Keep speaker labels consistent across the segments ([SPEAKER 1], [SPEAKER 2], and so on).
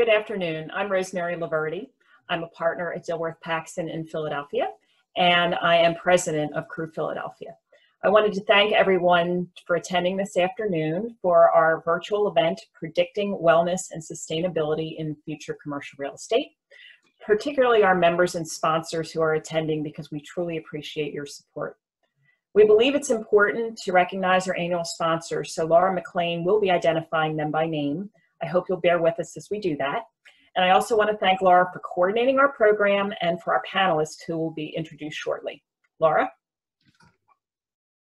[SPEAKER 1] Good afternoon. I'm Rosemary Laverty. I'm a partner at Dilworth Paxson in Philadelphia, and I am president of Crew Philadelphia. I wanted to thank everyone for attending this afternoon for our virtual event, Predicting Wellness and Sustainability in Future Commercial Real Estate, particularly our members and sponsors who are attending because we truly appreciate your support. We believe it's important to recognize our annual sponsors, so Laura McLean will be identifying them by name. I hope you'll bear with us as we do that. And I also want to thank Laura for coordinating our program and for our panelists who will be introduced shortly. Laura?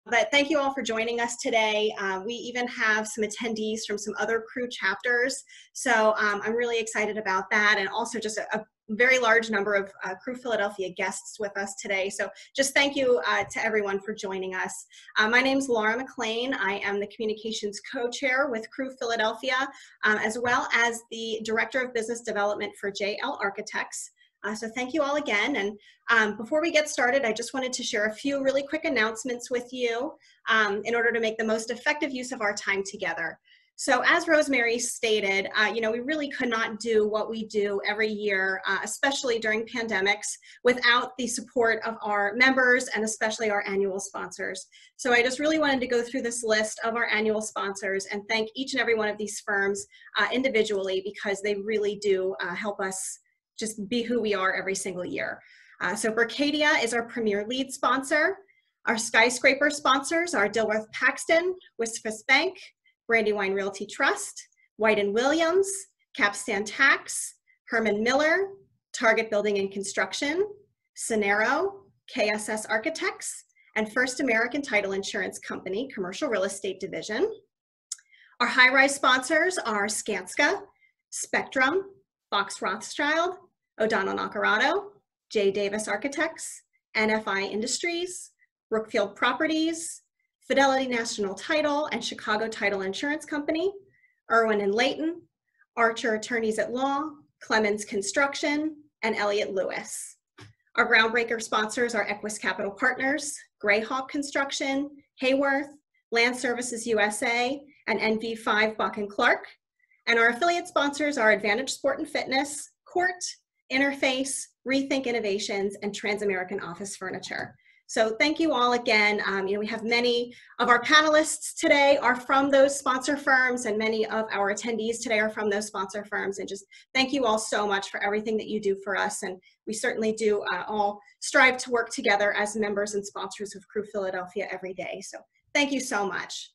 [SPEAKER 2] But thank you all for joining us today. Uh, we even have some attendees from some other crew chapters. So um, I'm really excited about that and also just a, a very large number of uh, Crew Philadelphia guests with us today. So just thank you uh, to everyone for joining us. Uh, my name is Laura McLean. I am the communications co-chair with Crew Philadelphia, um, as well as the Director of Business Development for JL Architects. Uh, so thank you all again. And um, before we get started, I just wanted to share a few really quick announcements with you um, in order to make the most effective use of our time together. So as Rosemary stated, uh, you know, we really could not do what we do every year, uh, especially during pandemics, without the support of our members and especially our annual sponsors. So I just really wanted to go through this list of our annual sponsors and thank each and every one of these firms uh, individually because they really do uh, help us just be who we are every single year. Uh, so Berkadia is our premier lead sponsor. Our skyscraper sponsors are Dilworth Paxson, WSFS Bank, Brandywine Realty Trust, White and Williams, Capstan Tax, Herman Miller, Target Building and Construction, Cinero, KSS Architects, and First American Title Insurance Company, Commercial Real Estate Division. Our high-rise sponsors are Skanska, Spectrum, Fox Rothschild, O'Donnell Naccarato, J. Davis Architects, NFI Industries, Brookfield Properties, Fidelity National Title and Chicago Title Insurance Company, Irwin and Layton, Archer Attorneys at Law, Clemens Construction, and Elliott Lewis. Our groundbreaker sponsors are Equus Capital Partners, Grayhawk Construction, Haworth, Land Services USA, and NV5 Bock and Clark. And our affiliate sponsors are Advantage Sport and Fitness, Court, Interface, Rethink Innovations, and Transamerican Office Furniture. So thank you all again. Um, you know, we have many of our panelists today are from those sponsor firms and many of our attendees today are from those sponsor firms. And just thank you all so much for everything that you do for us. And we certainly do uh, all strive to work together as members and sponsors of Crew Philadelphia every day. So thank you so much.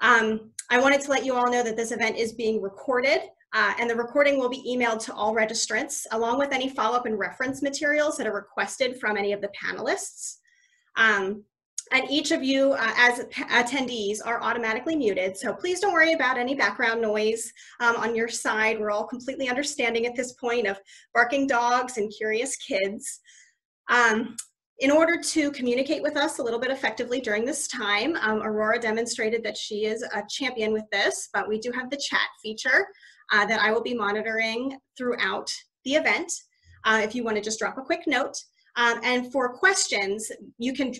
[SPEAKER 2] Um, I wanted to let you all know that this event is being recorded. Uh, and the recording will be emailed to all registrants along with any follow-up and reference materials that are requested from any of the panelists. Um, and each of you uh, as attendees are automatically muted. So please don't worry about any background noise um, on your side. We're all completely understanding at this point of barking dogs and curious kids. Um, in order to communicate with us a little bit effectively during this time, um, Aurora demonstrated that she is a champion with this, but we do have the chat feature uh, that I will be monitoring throughout the event. Uh, if you want to just drop a quick note. Um, and for questions, you can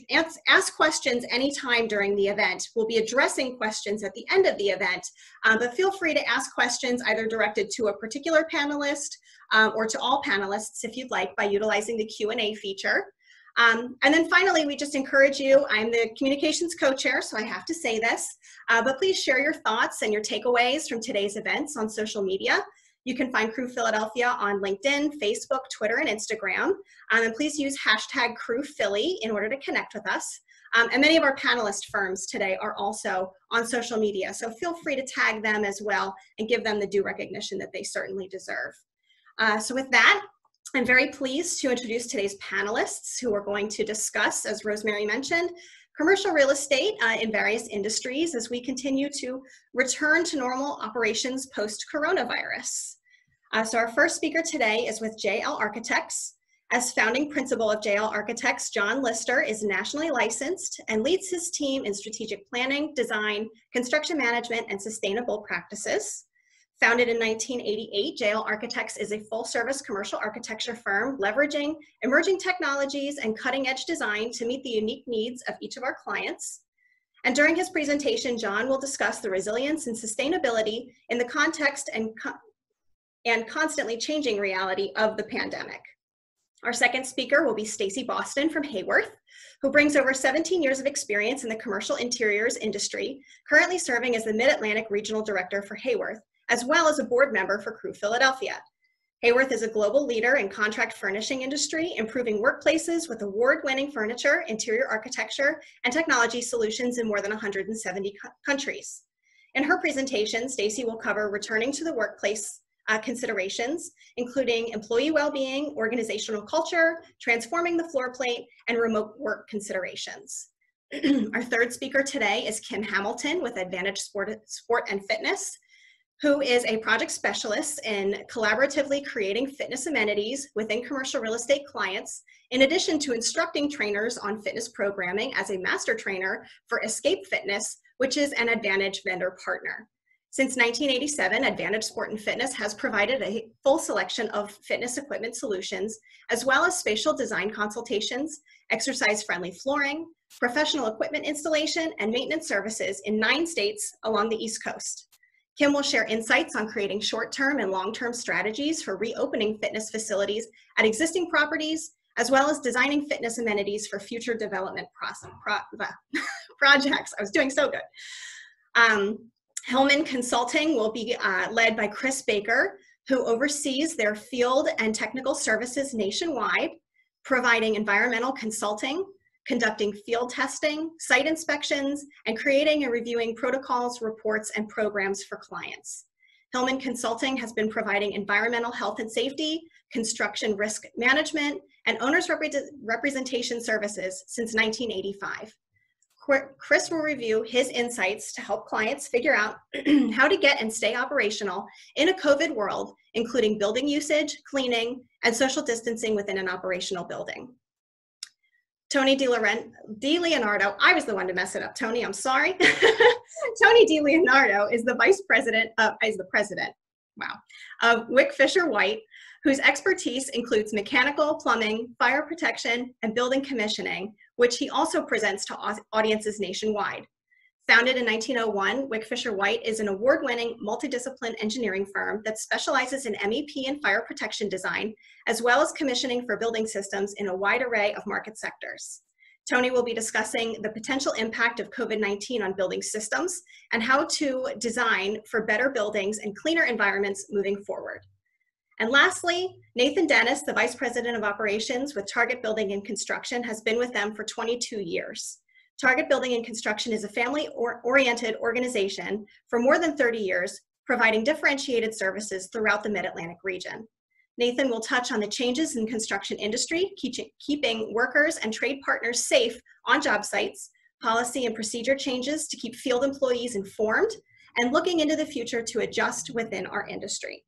[SPEAKER 2] ask questions anytime during the event. We'll be addressing questions at the end of the event, um, but feel free to ask questions either directed to a particular panelist um, or to all panelists if you'd like by utilizing the Q&A feature. Um, and then finally, we just encourage you, I'm the communications co-chair, so I have to say this, uh, but please share your thoughts and your takeaways from today's events on social media. You can find Crew Philadelphia on LinkedIn, Facebook, Twitter, and Instagram. Um, and please use hashtag Crew Philly in order to connect with us. Um, and many of our panelist firms today are also on social media, so feel free to tag them as well and give them the due recognition that they certainly deserve. Uh, so with that, I'm very pleased to introduce today's panelists who are going to discuss, as Rosemary mentioned, commercial real estate uh, in various industries as we continue to return to normal operations post-coronavirus. Uh, so our first speaker today is with JL Architects. As founding principal of JL Architects, John Lister is nationally licensed and leads his team in strategic planning, design, construction management, and sustainable practices. Founded in 1988, JL Architects is a full-service commercial architecture firm leveraging emerging technologies and cutting-edge design to meet the unique needs of each of our clients. And during his presentation, John will discuss the resilience and sustainability in the context and and constantly changing reality of the pandemic. Our second speaker will be Stacey Boston from Haworth, who brings over 17 years of experience in the commercial interiors industry, currently serving as the Mid-Atlantic Regional Director for Haworth, as well as a board member for Crew Philadelphia. Haworth is a global leader in contract furnishing industry, improving workplaces with award-winning furniture, interior architecture, and technology solutions in more than 170 countries. In her presentation, Stacey will cover returning to the workplace uh, considerations, including employee well-being, organizational culture, transforming the floor plate, and remote work considerations. Our third speaker today is Kim Hamilton with Advantage Sport, Sport and Fitness who is a project specialist in collaboratively creating fitness amenities within commercial real estate clients, in addition to instructing trainers on fitness programming as a master trainer for Escape Fitness, which is an Advantage vendor partner. Since 1987, Advantage Sport and Fitness has provided a full selection of fitness equipment solutions, as well as spatial design consultations, exercise-friendly flooring, professional equipment installation, and maintenance services in nine states along the East Coast. Kim will share insights on creating short-term and long-term strategies for reopening fitness facilities at existing properties, as well as designing fitness amenities for future development process, pro, projects. I was doing so good. Um, Hillmann Consulting will be uh, led by Chris Baker, who oversees their field and technical services nationwide, providing environmental consulting, conducting field testing, site inspections, and creating and reviewing protocols, reports, and programs for clients. Hillmann Consulting has been providing environmental health and safety, construction risk management, and owner's representation services since 1985. Chris will review his insights to help clients figure out how to get and stay operational in a COVID world, including building usage, cleaning, and social distancing within an operational building. Tony DiLeonardo, I was the one to mess it up. Tony, I'm sorry. Tony DiLeonardo is the vice president of, is the president, wow, of Wick Fisher White, whose expertise includes mechanical, plumbing, fire protection, and building commissioning, which he also presents to audiences nationwide. Founded in 1901, Wick Fisher White is an award-winning multidiscipline engineering firm that specializes in MEP and fire protection design, as well as commissioning for building systems in a wide array of market sectors. Tony will be discussing the potential impact of COVID-19 on building systems and how to design for better buildings and cleaner environments moving forward. And lastly, Nathan Dennis, the Vice President of Operations with Target Building and Construction, has been with them for 22 years. Target Building and Construction is a family-oriented organization for more than 30 years, providing differentiated services throughout the Mid-Atlantic region. Nathan will touch on the changes in construction industry, keeping workers and trade partners safe on job sites, policy and procedure changes to keep field employees informed, and looking into the future to adjust within our industry.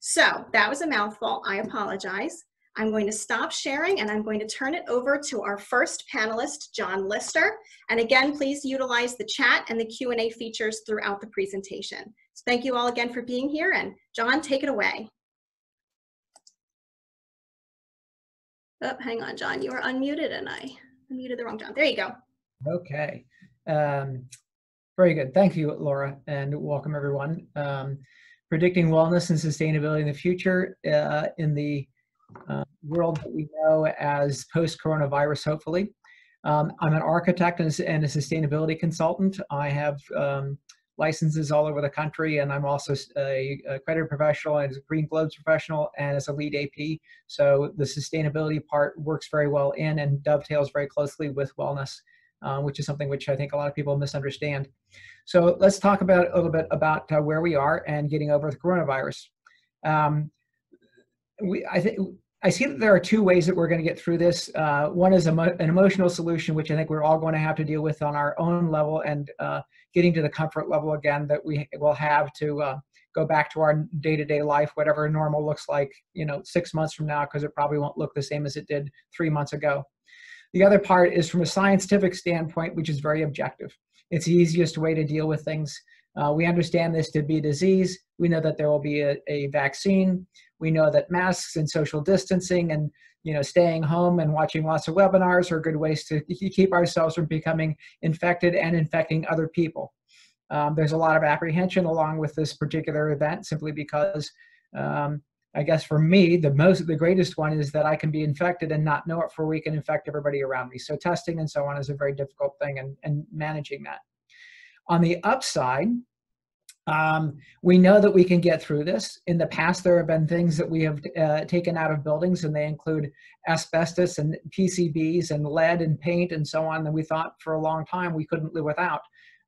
[SPEAKER 2] So that was a mouthful, I apologize. I'm going to stop sharing and I'm going to turn it over to our first panelist, John Lister. And again, please utilize the chat and the Q&A features throughout the presentation. So thank you all again for being here and John, take it away. Oh, hang on, John, you are unmuted and I unmuted the wrong John. There you go.
[SPEAKER 3] Okay. Um, very good. Thank you, Laura, and welcome everyone. Um, predicting wellness and sustainability in the future uh, in the uh, world that we know as post-coronavirus, hopefully. Um, I'm an architect and a sustainability consultant. I have um, licenses all over the country, and I'm also a accredited professional as a Green Globes professional and as a LEED AP. So the sustainability part works very well in and dovetails very closely with wellness, uh, which is something which I think a lot of people misunderstand. So let's talk about a little bit about uh, where we are and getting over the coronavirus. Um, we, I think I see that there are two ways that we're going to get through this. Uh, one is an emotional solution, which I think we're all going to have to deal with on our own level and uh, getting to the comfort level again that we will have to uh, go back to our day-to-day -day life, whatever normal looks like, you know, six months from now, because it probably won't look the same as it did three months ago. The other part is from a scientific standpoint, which is very objective. It's the easiest way to deal with things. Uh, we understand this to be a disease. We know that there will be a, a vaccine. We know that masks and social distancing and you know staying home and watching lots of webinars are good ways to keep ourselves from becoming infected and infecting other people. Um, there's a lot of apprehension along with this particular event simply because Um, I guess for me, the most, the greatest one is that I can be infected and not know it for a week and infect everybody around me. So testing and so on is a very difficult thing and, and managing that. On the upside, um, we know that we can get through this. In the past, there have been things that we have uh, taken out of buildings, and they include asbestos and PCBs and lead and paint and so on that we thought for a long time we couldn't live without.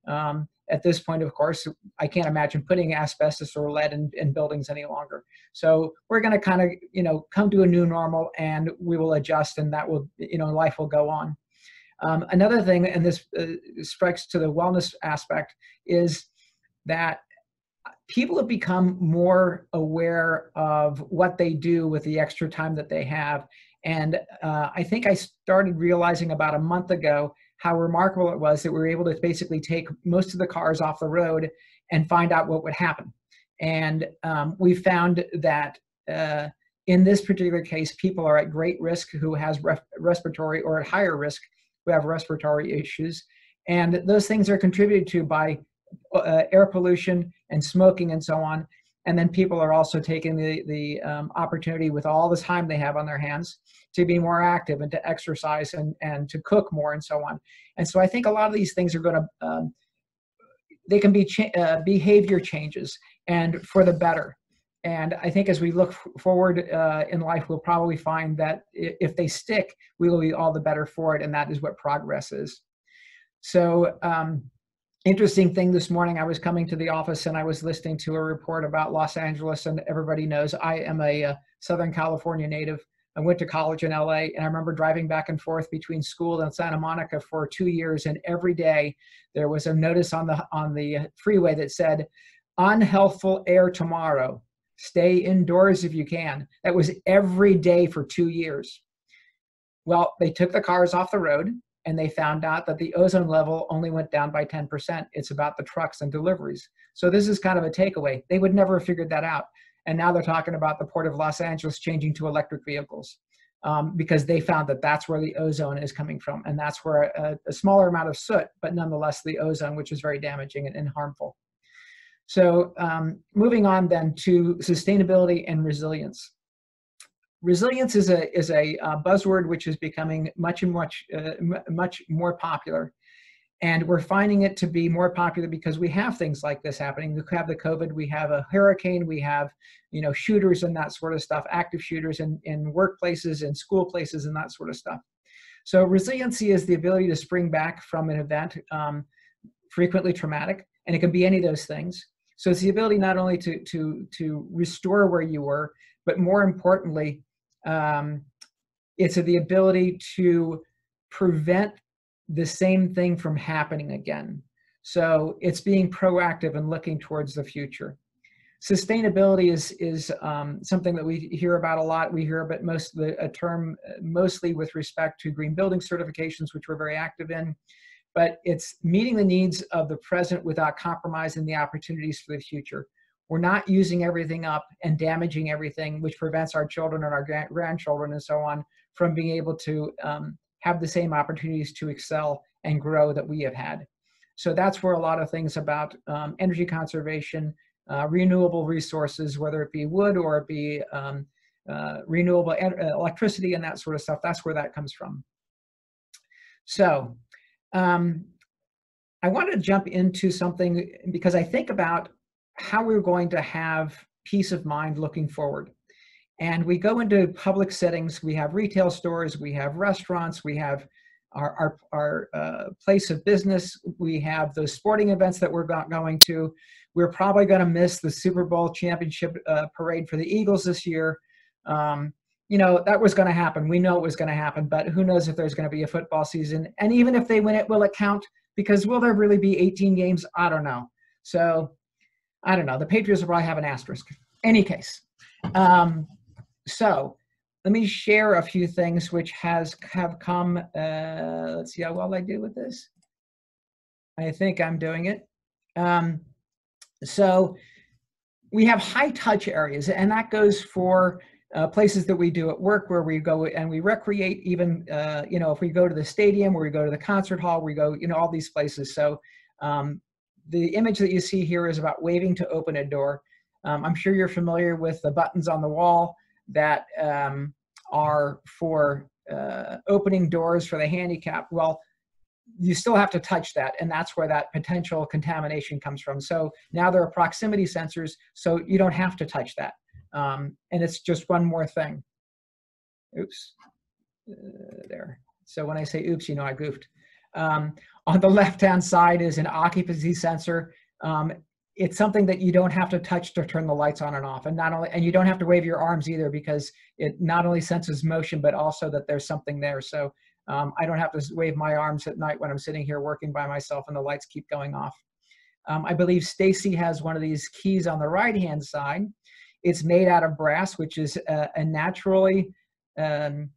[SPEAKER 3] Um, at this point, of course, I can't imagine putting asbestos or lead in, in buildings any longer. So we're going to kind of, you know, come to a new normal, and we will adjust, and that will, you know, life will go on. Um, another thing, and this uh, strikes to the wellness aspect, is that people have become more aware of what they do with the extra time that they have. And uh, I think I started realizing about a month ago how remarkable it was that we were able to basically take most of the cars off the road and find out what would happen. And um, we found that uh, in this particular case, people are at great risk who has respiratory or at higher risk who have respiratory issues. And those things are contributed to by uh, air pollution and smoking and so on. And then people are also taking the, the um, opportunity with all the time they have on their hands to be more active and to exercise and, and to cook more and so on. And so I think a lot of these things are going to, um, they can be cha- uh, behavior changes and for the better. And I think as we look forward uh, in life, we'll probably find that if they stick, we will be all the better for it. And that is what progress is. So, um, interesting thing this morning i was coming to the office and i was listening to a report about los angeles and everybody knows i am a, a, uh, southern california native. I went to college in la and i remember driving back and forth between school and santa monica for two years and every day there was a notice on the on the freeway that said unhealthful air tomorrow. Stay indoors if you can. That was every day for two years. Well they took the cars off the road and they found out that the ozone level only went down by 10%. It's about the trucks and deliveries. So this is kind of a takeaway. They would never have figured that out. And now they're talking about the Port of Los Angeles changing to electric vehicles um, because they found that that's where the ozone is coming from. And that's where a, a smaller amount of soot, but nonetheless the ozone, which is very damaging and, and harmful. So um, moving on then to sustainability and resilience resilience is a is a uh, buzzword which is becoming much and much uh, much more popular. And we're finding it to be more popular because we have things like this happening. We have the covid we have a hurricane we have you know shooters and that sort of stuff active shooters in, in workplaces and school places and that sort of stuff. So resiliency is the ability to spring back from an event um, frequently traumatic and it can be any of those things. So it's the ability not only to to to restore where you were but more importantly um, it's the ability to prevent the same thing from happening again. So it's being proactive and looking towards the future. Sustainability is is um, something that we hear about a lot. We hear about most the a term mostly with respect to green building certifications, which we're very active in. But it's meeting the needs of the present without compromising the opportunities for the future we're not using everything up and damaging everything, which prevents our children and our grandchildren and so on from being able to um, have the same opportunities to excel and grow that we have had. So that's where a lot of things about um, energy conservation, uh, renewable resources, whether it be wood or it be um, uh, renewable electricity and that sort of stuff, that's where that comes from. So um, I wanted to jump into something because I think about how we're going to have peace of mind looking forward. And we go into public settings, we have retail stores, we have restaurants, we have our, our, our uh, place of business, we have those sporting events that we're going to. We're probably going to miss the Super Bowl championship uh, parade for the Eagles this year. Um, you know, that was going to happen. We know it was going to happen, but who knows if there's going to be a football season. And even if they win it, will it count? Because will there really be 18 games? I don't know. So I don't know. The Patriots will probably have an asterisk. Any case, um, so let me share a few things which has have come. Uh, let's see how well I do with this. I think I'm doing it. Um, so we have high touch areas, and that goes for uh, places that we do at work where we go and we recreate even uh, you know if we go to the stadium where we go to the concert hall we go you know all these places so um, the image that you see here is about waving to open a door. Um, I'm sure you're familiar with the buttons on the wall that um, are for uh, opening doors for the handicap. Well, you still have to touch that, and that's where that potential contamination comes from. So now there are proximity sensors, so you don't have to touch that. Um, and it's just one more thing. Oops, uh, there. So when I say oops, you know I goofed. Um, on the left-hand side is an occupancy sensor. Um, it's something that you don't have to touch to turn the lights on and off. And not only, and you don't have to wave your arms either because it not only senses motion, but also that there's something there. So um, I don't have to wave my arms at night when I'm sitting here working by myself and the lights keep going off. Um, I believe Stacey has one of these keys on the right-hand side. It's made out of brass, which is a, a naturally, um,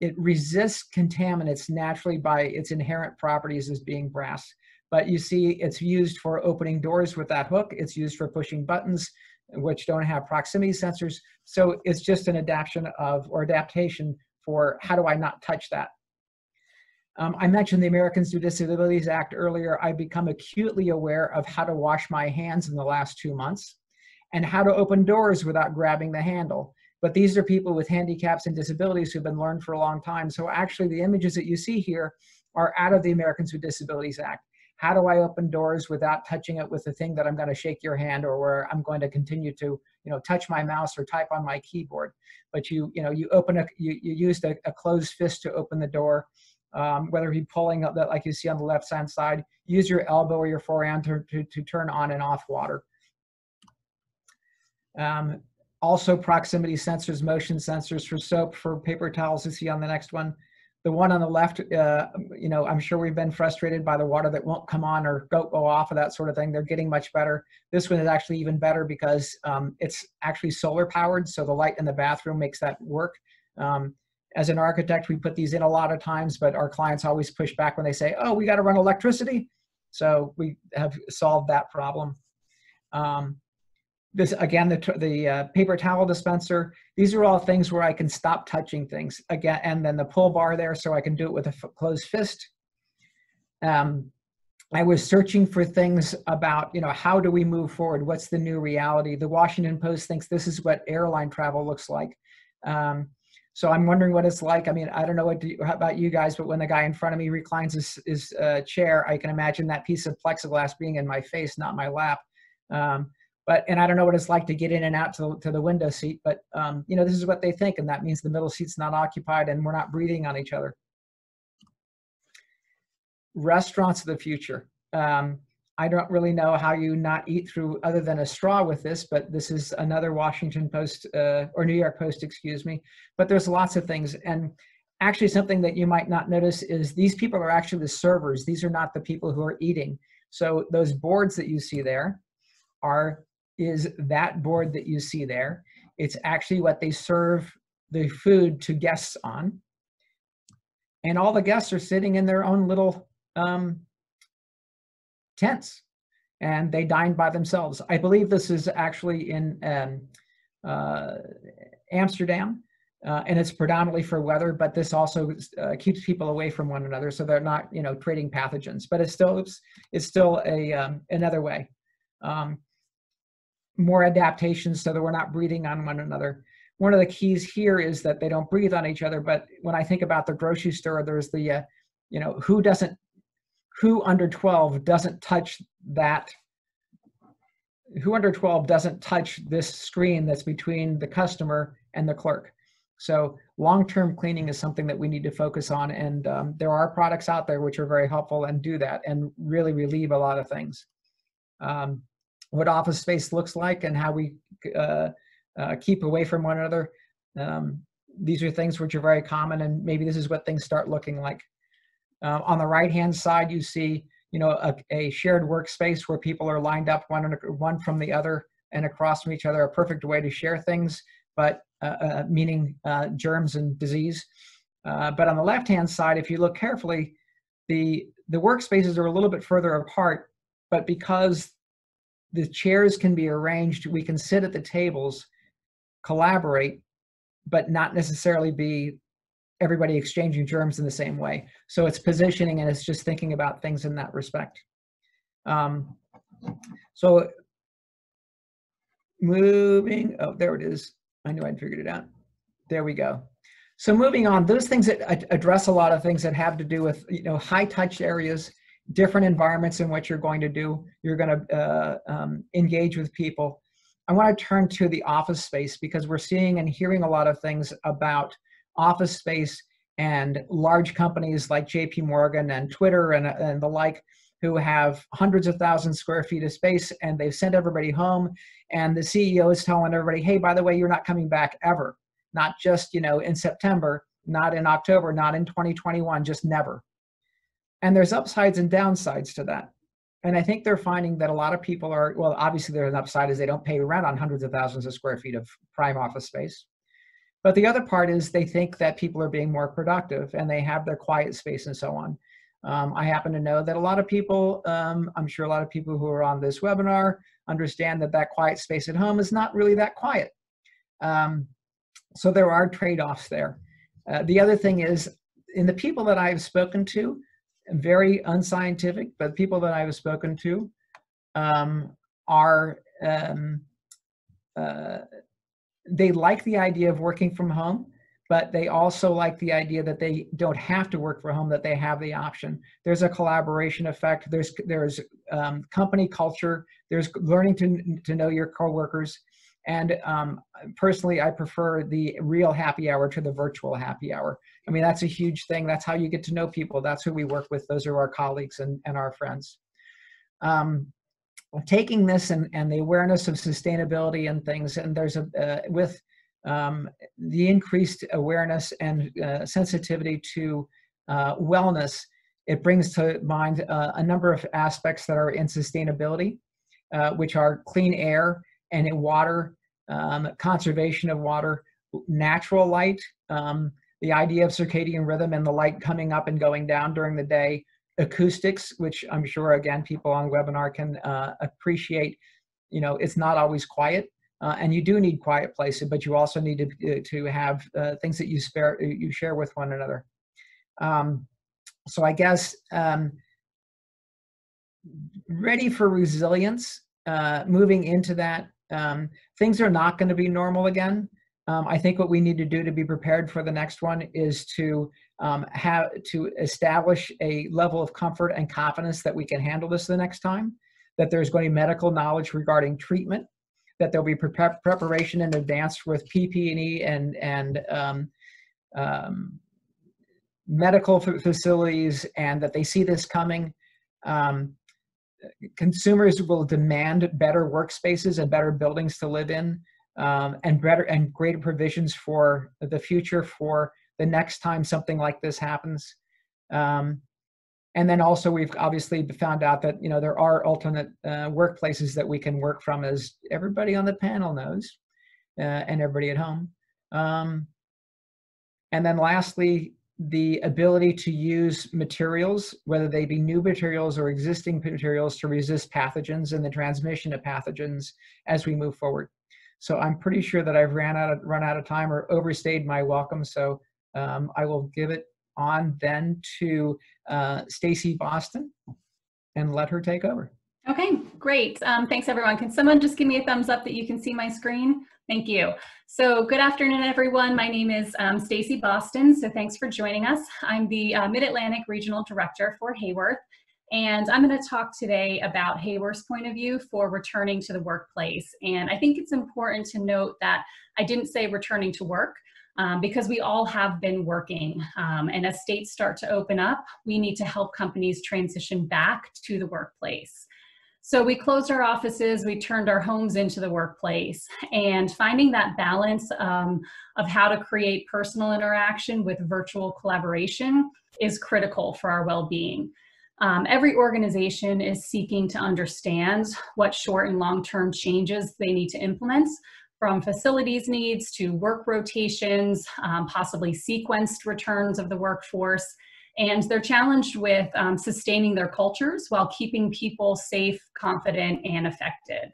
[SPEAKER 3] it resists contaminants naturally by its inherent properties as being brass. But you see, it's used for opening doors with that hook. It's used for pushing buttons, which don't have proximity sensors. So it's just an adaptation of, or adaptation for how do I not touch that? Um, I mentioned the Americans with Disabilities Act earlier. I've become acutely aware of how to wash my hands in the last two months and how to open doors without grabbing the handle. But these are people with handicaps and disabilities who've been learned for a long time. So actually the images that you see here are out of the Americans with Disabilities Act how do I open doors without touching it with the thing that I'm going to shake your hand or where I'm going to continue to, you know, touch my mouse or type on my keyboard. But you, you know, you open a, you, you used a, a closed fist to open the door. Um, whether you're pulling up that like you see on the left hand side, use your elbow or your forehand to, to, to turn on and off water. Um, also proximity sensors, motion sensors for soap, for paper towels you see on the next one. The one on the left, uh, you know, I'm sure we've been frustrated by the water that won't come on or go, go off of that sort of thing. They're getting much better. This one is actually even better because um, it's actually solar powered. So the light in the bathroom makes that work. Um, as an architect, we put these in a lot of times, but our clients always push back when they say, oh, we got to run electricity. So we have solved that problem. Um, this again, the, the uh, paper towel dispenser, these are all things where I can stop touching things again, and then the pull bar there so I can do it with a closed fist. Um, I was searching for things about, you know, how do we move forward? What's the new reality? The Washington Post thinks this is what airline travel looks like. Um, so I'm wondering what it's like. I mean, I don't know what do you, about you guys, but when the guy in front of me reclines his, his uh, chair, I can imagine that piece of plexiglass being in my face, not my lap. Um, but and I don't know what it's like to get in and out to the, to the window seat, but um, you know this is what they think, and that means the middle seat's not occupied and we're not breathing on each other. Restaurants of the future. Um, I don't really know how you not eat through other than a straw with this, but this is another Washington Post uh, or New York Post, excuse me. But there's lots of things, and actually something that you might not notice is these people are actually the servers. These are not the people who are eating. So those boards that you see there are is that board that you see there. It's actually what they serve the food to guests on. And all the guests are sitting in their own little um, tents and they dine by themselves. I believe this is actually in um, uh, Amsterdam. Uh, and it's predominantly for weather, but this also uh, keeps people away from one another, so they're not, you know, trading pathogens. But it's still it's, it's still a um, another way. Um, more adaptations so that we're not breathing on one another. One of the keys here is that they don't breathe on each other. But when I think about the grocery store, there's the, uh, you know, who doesn't, who under 12 doesn't touch that, who under 12 doesn't touch this screen that's between the customer and the clerk. So long-term cleaning is something that we need to focus on. And um, there are products out there which are very helpful and do that and really relieve a lot of things. Um, what office space looks like and how we uh, uh, keep away from one another. Um, these are things which are very common and maybe this is what things start looking like. Uh, on the right hand side you see you know a, a, shared workspace where people are lined up one, one from the other and across from each other a perfect way to share things but uh, uh, meaning uh, germs and disease. but on the left hand side if you look carefully the the workspaces are a little bit further apart but because the chairs can be arranged. We can sit at the tables, collaborate, but not necessarily be everybody exchanging germs in the same way. So it's positioning and it's just thinking about things in that respect. Um, so moving, oh, there it is. I knew I'd figured it out. There we go. So moving on, those things that address a lot of things that have to do with, you know, high touch areas, different environments in what you're going to do. You're going to uh, um, engage with people. I want to turn to the office space because we're seeing and hearing a lot of things about office space and large companies like JP Morgan and Twitter and, and the like who have hundreds of thousands square feet of space and they've sent everybody home and the CEO is telling everybody, hey, by the way, you're not coming back ever not just you know in september not in october not in 2021 just never and there's upsides and downsides to that. And i think they're finding that a lot of people are well obviously there's an upside is they don't pay rent on hundreds of thousands of square feet of prime office space. But the other part is they think that people are being more productive and they have their quiet space and so on. Um, i happen to know that a lot of people um, i'm sure a lot of people who are on this webinar understand that that quiet space at home is not really that quiet. Um, so there are trade-offs there. Uh, the other thing is, in the people that I've spoken to, very unscientific, but people that I've spoken to um, are um, uh, they like the idea of working from home, but they also like the idea that they don't have to work from home, that they have the option. There's a collaboration effect. There's there's um, company culture. There's learning to to know your coworkers. And um, personally, I prefer the real happy hour to the virtual happy hour. I mean, that's a huge thing. That's how you get to know people. That's who we work with. Those are our colleagues and, and our friends. Um, taking this and, and the awareness of sustainability and things, and there's a, uh, with um, the increased awareness and uh, sensitivity to uh, wellness, it brings to mind uh, a number of aspects that are in sustainability, uh, which are clean air and water um, conservation of water, natural light, um, the idea of circadian rhythm and the light coming up and going down during the day, acoustics, which I'm sure again people on webinar can uh, appreciate. You know, it's not always quiet, uh, and you do need quiet places, but you also need to uh, to have uh, things that you spare you share with one another. Um, so I guess um, ready for resilience, uh, moving into that um, things are not going to be normal again. Um, I think what we need to do to be prepared for the next one is to um, have to establish a level of comfort and confidence that we can handle this the next time. That there's going to be medical knowledge regarding treatment. That there'll be pre preparation in advance with PPE and and um, um, medical facilities, and that they see this coming. Um, consumers will demand better workspaces and better buildings to live in um, and better and greater provisions for the future for the next time something like this happens um, and then also we've obviously found out that you know there are alternate uh, workplaces that we can work from as everybody on the panel knows uh, and everybody at home um, and then lastly the ability to use materials, whether they be new materials or existing materials, to resist pathogens and the transmission of pathogens as we move forward. So I'm pretty sure that I've ran out of, run out of time or overstayed my welcome. So um, I will give it on then to uh, Stacey Boston and let her take over.
[SPEAKER 4] Okay, great. Um, thanks everyone. Can someone just give me a thumbs up that you can see my screen? Thank you. So good afternoon, everyone. My name is um, Stacey Boston, so thanks for joining us. I'm the uh, Mid-Atlantic Regional Director for Haworth, and I'm going to talk today about Haworth's point of view for returning to the workplace. And I think it's important to note that I didn't say returning to work, um, because we all have been working. Um, and as states start to open up, we need to help companies transition back to the workplace. So we closed our offices, we turned our homes into the workplace, and finding that balance um, of how to create personal interaction with virtual collaboration is critical for our well-being. Um, every organization is seeking to understand what short and long-term changes they need to implement from facilities needs to work rotations, um, possibly sequenced returns of the workforce, and they're challenged with um, sustaining their cultures while keeping people safe, confident, and effective.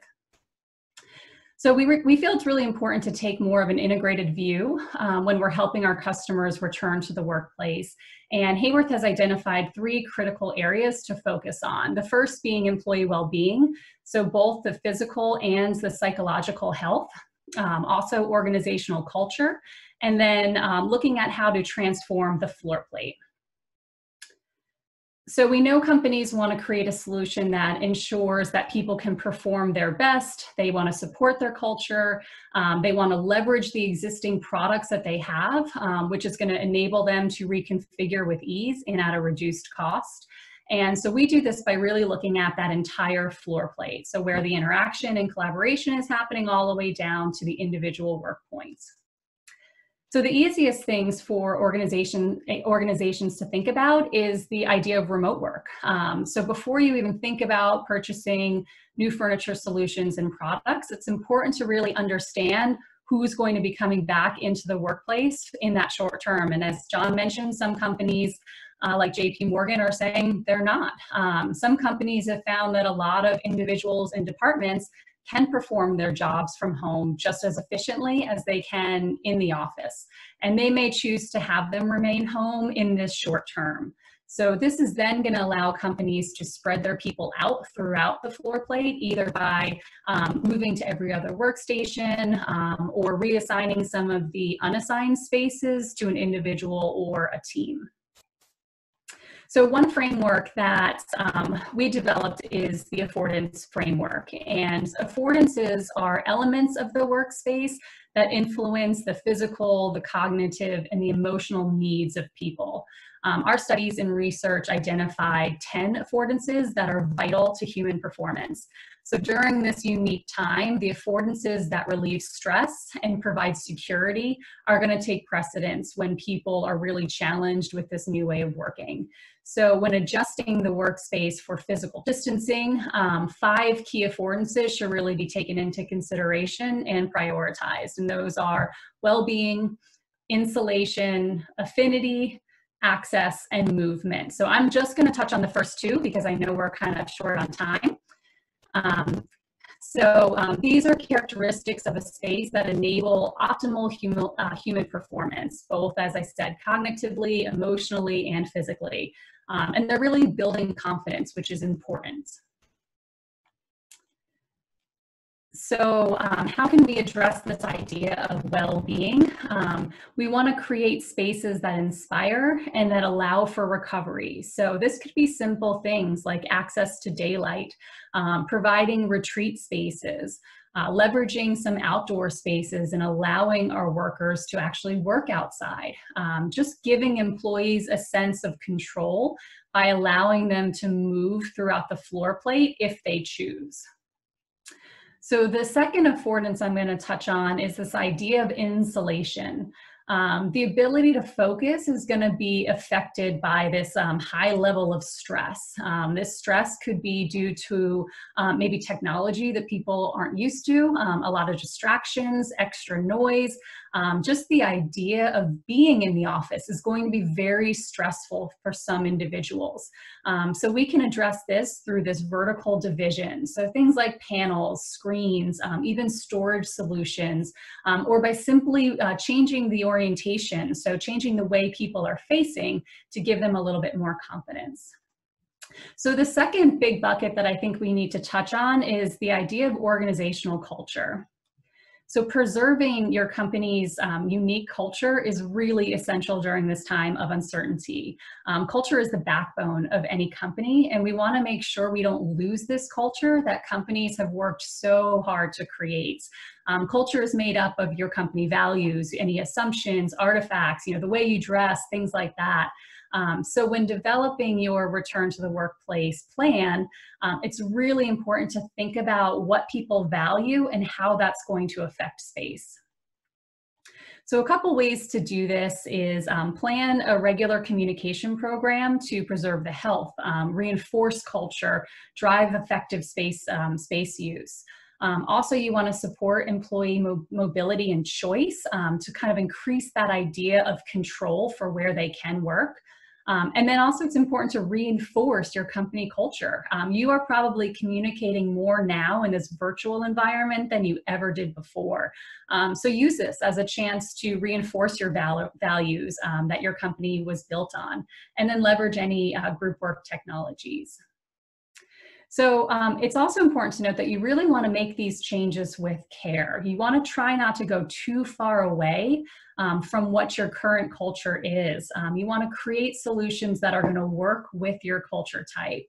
[SPEAKER 4] So we, we feel it's really important to take more of an integrated view um, when we're helping our customers return to the workplace. And Haworth has identified three critical areas to focus on. The first being employee well-being, so both the physical and the psychological health, um, also organizational culture, and then um, looking at how to transform the floor plate. So we know companies want to create a solution that ensures that people can perform their best. They want to support their culture. Um, they want to leverage the existing products that they have, um, which is going to enable them to reconfigure with ease and at a reduced cost. And so we do this by really looking at that entire floor plate. So where the interaction and collaboration is happening all the way down to the individual work points. So the easiest things for organization, organizations to think about is the idea of remote work. Um, so before you even think about purchasing new furniture solutions and products, it's important to really understand who's going to be coming back into the workplace in that short term. And as John mentioned, some companies uh, like JP Morgan are saying they're not. Um, some companies have found that a lot of individuals and departments can perform their jobs from home just as efficiently as they can in the office. And they may choose to have them remain home in this short term. So this is then going to allow companies to spread their people out throughout the floor plate, either by um, moving to every other workstation um, or reassigning some of the unassigned spaces to an individual or a team. So one framework that um, we developed is the affordance framework. And affordances are elements of the workspace that influence the physical, the cognitive, and the emotional needs of people. Um, our studies and research identified 10 affordances that are vital to human performance. So during this unique time, the affordances that relieve stress and provide security are going to take precedence when people are really challenged with this new way of working. So when adjusting the workspace for physical distancing, um, five key affordances should really be taken into consideration and prioritized. And those are well-being, insulation, affinity, access, and movement. So I'm just going to touch on the first two because I know we're kind of short on time. Um, so um, these are characteristics of a space that enable optimal human, uh, human performance, both, as I said, cognitively, emotionally, and physically. Um, and they're really building confidence, which is important. So um, how can we address this idea of well-being? Um, we want to create spaces that inspire and that allow for recovery. So this could be simple things like access to daylight, um, providing retreat spaces, uh, leveraging some outdoor spaces and allowing our workers to actually work outside. Um, just giving employees a sense of control by allowing them to move throughout the floor plate if they choose. So the second affordance I'm going to touch on is this idea of insulation. Um, the ability to focus is going to be affected by this um, high level of stress. Um, this stress could be due to um, maybe technology that people aren't used to, um, a lot of distractions, extra noise, um, just the idea of being in the office is going to be very stressful for some individuals. Um, so we can address this through this vertical division. So things like panels, screens, um, even storage solutions, um, or by simply uh, changing the orientation. So changing the way people are facing to give them a little bit more confidence. So the second big bucket that I think we need to touch on is the idea of organizational culture. So preserving your company's um, unique culture is really essential during this time of uncertainty. Um, culture is the backbone of any company, and we wanna make sure we don't lose this culture that companies have worked so hard to create. Um, culture is made up of your company values, any assumptions, artifacts, you know, the way you dress, things like that. Um, so when developing your return to the workplace plan, um, it's really important to think about what people value and how that's going to affect space. So a couple ways to do this is um, plan a regular communication program to preserve the health, um, reinforce culture, drive effective space, um, space use. Um, also, you want to support employee mo mobility and choice um, to kind of increase that idea of control for where they can work. Um, and then also it's important to reinforce your company culture. Um, you are probably communicating more now in this virtual environment than you ever did before. Um, so use this as a chance to reinforce your val values um, that your company was built on, and then leverage any uh, group work technologies. So um, it's also important to note that you really want to make these changes with care. You want to try not to go too far away um, from what your current culture is. Um, you want to create solutions that are going to work with your culture type.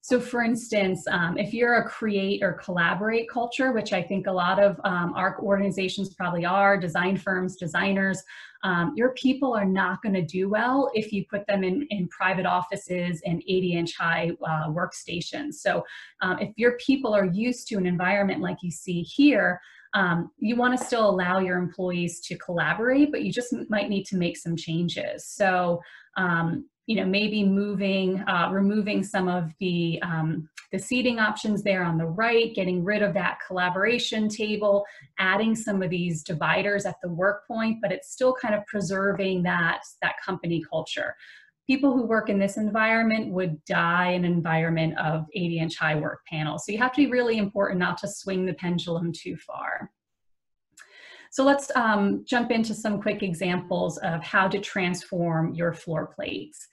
[SPEAKER 4] So for instance, um, if you're a create or collaborate culture, which I think a lot of um, our organizations probably are, design firms, designers, um, your people are not going to do well if you put them in, in private offices and 80 inch high uh, workstations. So um, if your people are used to an environment like you see here, um, you want to still allow your employees to collaborate, but you just might need to make some changes. So um, you know, maybe moving, uh, removing some of the, um, the seating options there on the right, getting rid of that collaboration table, adding some of these dividers at the work point, but it's still kind of preserving that, that company culture. People who work in this environment would die in an environment of 80 inch high work panels. So you have to be really important not to swing the pendulum too far. So let's um, jump into some quick examples of how to transform your floor plates.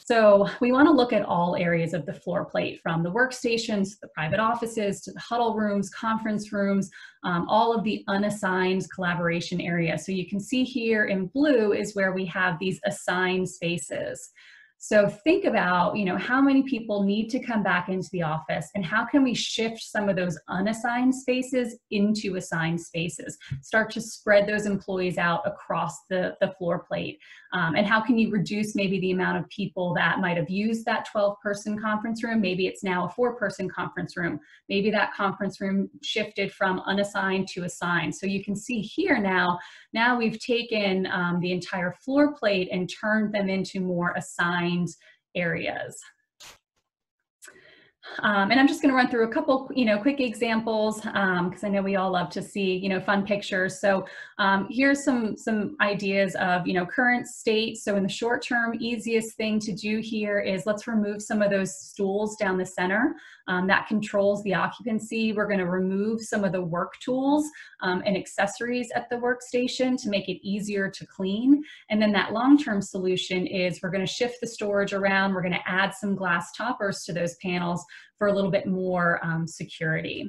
[SPEAKER 4] So we want to look at all areas of the floor plate from the workstations, the private offices, to the huddle rooms, conference rooms, um, all of the unassigned collaboration areas. So you can see here in blue is where we have these assigned spaces. So think about, you know, how many people need to come back into the office and how can we shift some of those unassigned spaces into assigned spaces? Start to spread those employees out across the, the floor plate. Um, and how can you reduce maybe the amount of people that might have used that 12 person conference room? Maybe it's now a four person conference room. Maybe that conference room shifted from unassigned to assigned. So you can see here now, now we've taken um, the entire floor plate and turned them into more assigned areas. Um, and I'm just going to run through a couple, you know, quick examples because um, I know we all love to see, you know, fun pictures. So um, here's some some ideas of, you know, current state. So in the short term, easiest thing to do here is let's remove some of those stools down the center. Um, that controls the occupancy. We're going to remove some of the work tools um, and accessories at the workstation to make it easier to clean. And then that long-term solution is we're going to shift the storage around. We're going to add some glass toppers to those panels for a little bit more um, security.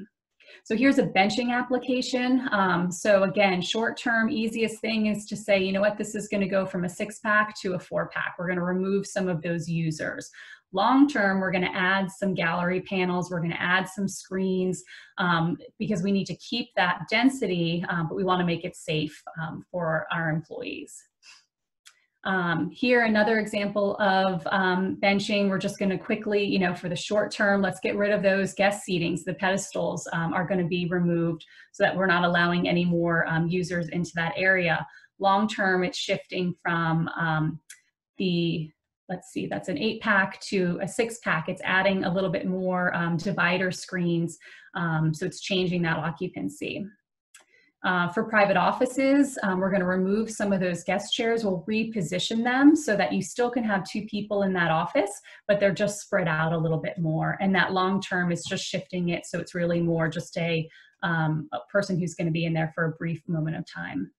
[SPEAKER 4] So here's a benching application. Um, so again, short term, easiest thing is to say, you know what, this is gonna go from a six pack to a four pack. We're gonna remove some of those users. Long term, we're gonna add some gallery panels, we're gonna add some screens um, because we need to keep that density, um, but we wanna make it safe um, for our employees. Um, here, another example of um, benching. We're just going to quickly, you know, for the short term, let's get rid of those guest seatings. The pedestals um, are going to be removed so that we're not allowing any more um, users into that area. Long term, it's shifting from um, the let's see, that's an eight pack to a six pack. It's adding a little bit more um, divider screens. Um, so it's changing that occupancy. Uh, for private offices, um, we're going to remove some of those guest chairs. We'll reposition them so that you still can have two people in that office, but they're just spread out a little bit more. And that long term is just shifting it so it's really more just a, um, a person who's going to be in there for a brief moment of time.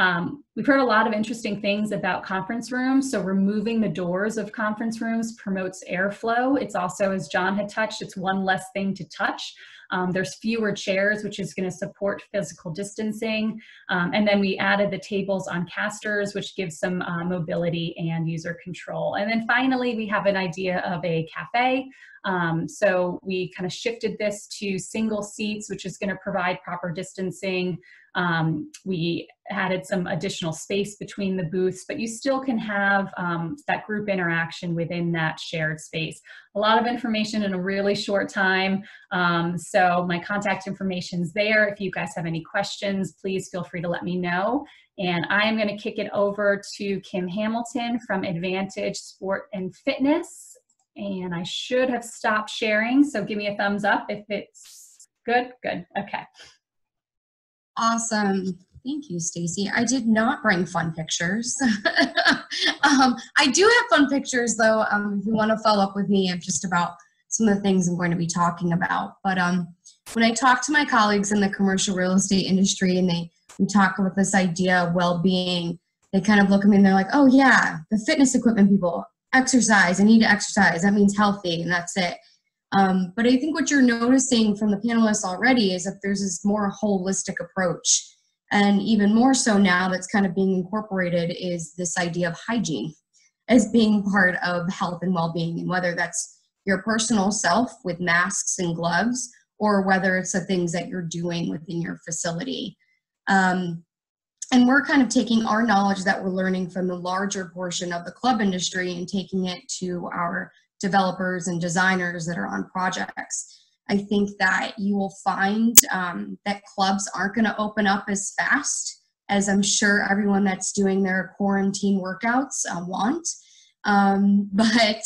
[SPEAKER 4] Um, we've heard a lot of interesting things about conference rooms. So removing the doors of conference rooms promotes airflow. It's also, as John had touched, it's one less thing to touch. Um, there's fewer chairs, which is going to support physical distancing. Um, and then we added the tables on casters, which gives some uh, mobility and user control. And then finally, we have an idea of a cafe. Um, so we kind of shifted this to single seats, which is going to provide proper distancing. Um, we added some additional space between the booths, but you still can have um, that group interaction within that shared space. A lot of information in a really short time. Um, so my contact information is there. If you guys have any questions, please feel free to let me know. And I am going to kick it over to Kim Hamilton from Advantage Sport and Fitness. And I should have stopped sharing, so give me a thumbs up if it's good. Good. Okay.
[SPEAKER 5] Awesome. Thank you, Stacey. I did not bring fun pictures. um, I do have fun pictures, though. Um, if you want to follow up with me, of just about some of the things I'm going to be talking about. But um, when I talk to my colleagues in the commercial real estate industry, and they we talk about this idea of well-being, they kind of look at me and they're like, "Oh yeah, the fitness equipment people exercise. I need to exercise. That means healthy, and that's it." Um, but I think what you're noticing from the panelists already is that there's this more holistic approach. And even more so now that's kind of being incorporated is this idea of hygiene as being part of health and well-being. And whether that's your personal self with masks and gloves or whether it's the things that you're doing within your facility. Um, and we're kind of taking our knowledge that we're learning from the larger portion of the club industry and taking it to our developers and designers that are on projects I think that you will find um, that clubs aren't going to open up as fast as I'm sure everyone that's doing their quarantine workouts uh, want. Um, but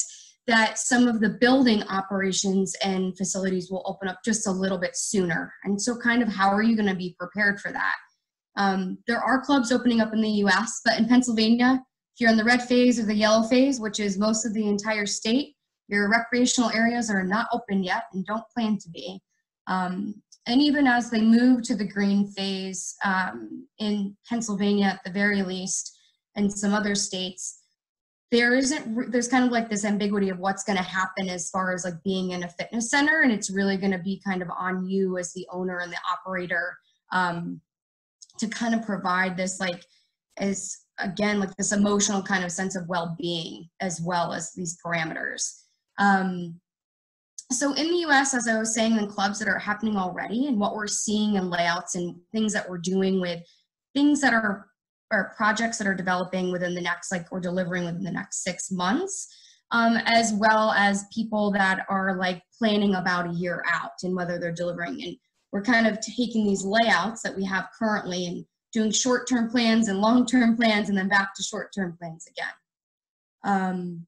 [SPEAKER 5] that some of the building operations and facilities will open up just a little bit sooner. And so, kind of, how are you going to be prepared for that? Um, there are clubs opening up in the US, but in Pennsylvania, if you're in the red phase or the yellow phase, which is most of the entire state, your recreational areas are not open yet and don't plan to be. Um, and even as they move to the green phase um, in Pennsylvania at the very least, and some other states, there isn't, there's kind of like this ambiguity of what's going to happen as far as like being in a fitness center. And it's really going to be kind of on you as the owner and the operator um, to kind of provide this like, as again, like this emotional kind of sense of well being as well as these parameters. Um, so in the US, as I was saying, the clubs that are happening already and what we're seeing in layouts and things that we're doing with things that are, are projects that are developing within the next, like we're delivering within the next six months, um, as well as people that are like planning about a year out and whether they're delivering. And we're kind of taking these layouts that we have currently and doing short-term plans and long-term plans and then back to short-term plans again. Um,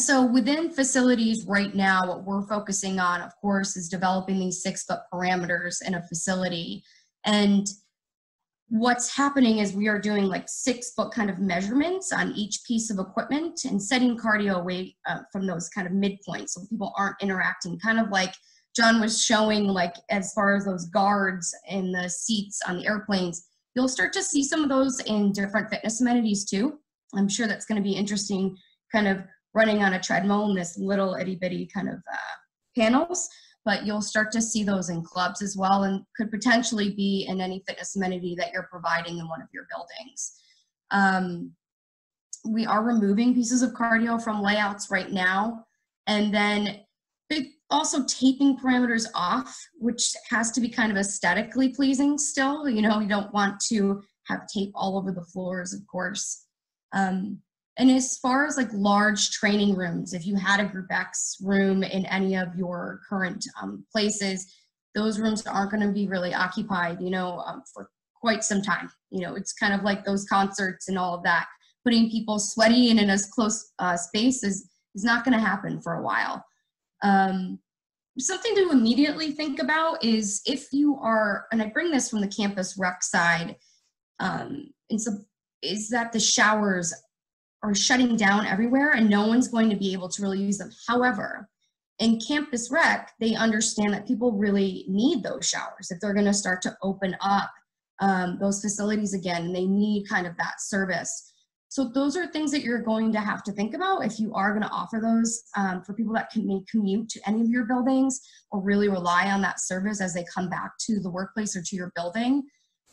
[SPEAKER 5] so within facilities right now, what we're focusing on, of course, is developing these six foot parameters in a facility. And what's happening is we are doing like six foot kind of measurements on each piece of equipment and setting cardio away uh, from those kind of midpoints so people aren't interacting, kind of like John was showing, like as far as those guards in the seats on the airplanes. You'll start to see some of those in different fitness amenities too. I'm sure that's going to be interesting, kind of running on a treadmill in this little itty bitty kind of uh, panels, but you'll start to see those in clubs as well and could potentially be in any fitness amenity that you're providing in one of your buildings. Um, we are removing pieces of cardio from layouts right now and then also taping parameters off, which has to be kind of aesthetically pleasing still. You know, you don't want to have tape all over the floors, of course. Um, and as far as like large training rooms, if you had a Group X room in any of your current um, places, those rooms aren't going to be really occupied, you know, um, for quite some time. You know, it's kind of like those concerts and all of that. Putting people sweaty and in as close uh, space is, is not going to happen for a while. Um, something to immediately think about is if you are, and I bring this from the campus rec side, um, is that the showers are shutting down everywhere and no one's going to be able to really use them. However, in campus rec, they understand that people really need those showers if they're going to start to open up um, those facilities again and they need kind of that service. So those are things that you're going to have to think about if you are going to offer those um, for people that can commute to any of your buildings or really rely on that service as they come back to the workplace or to your building.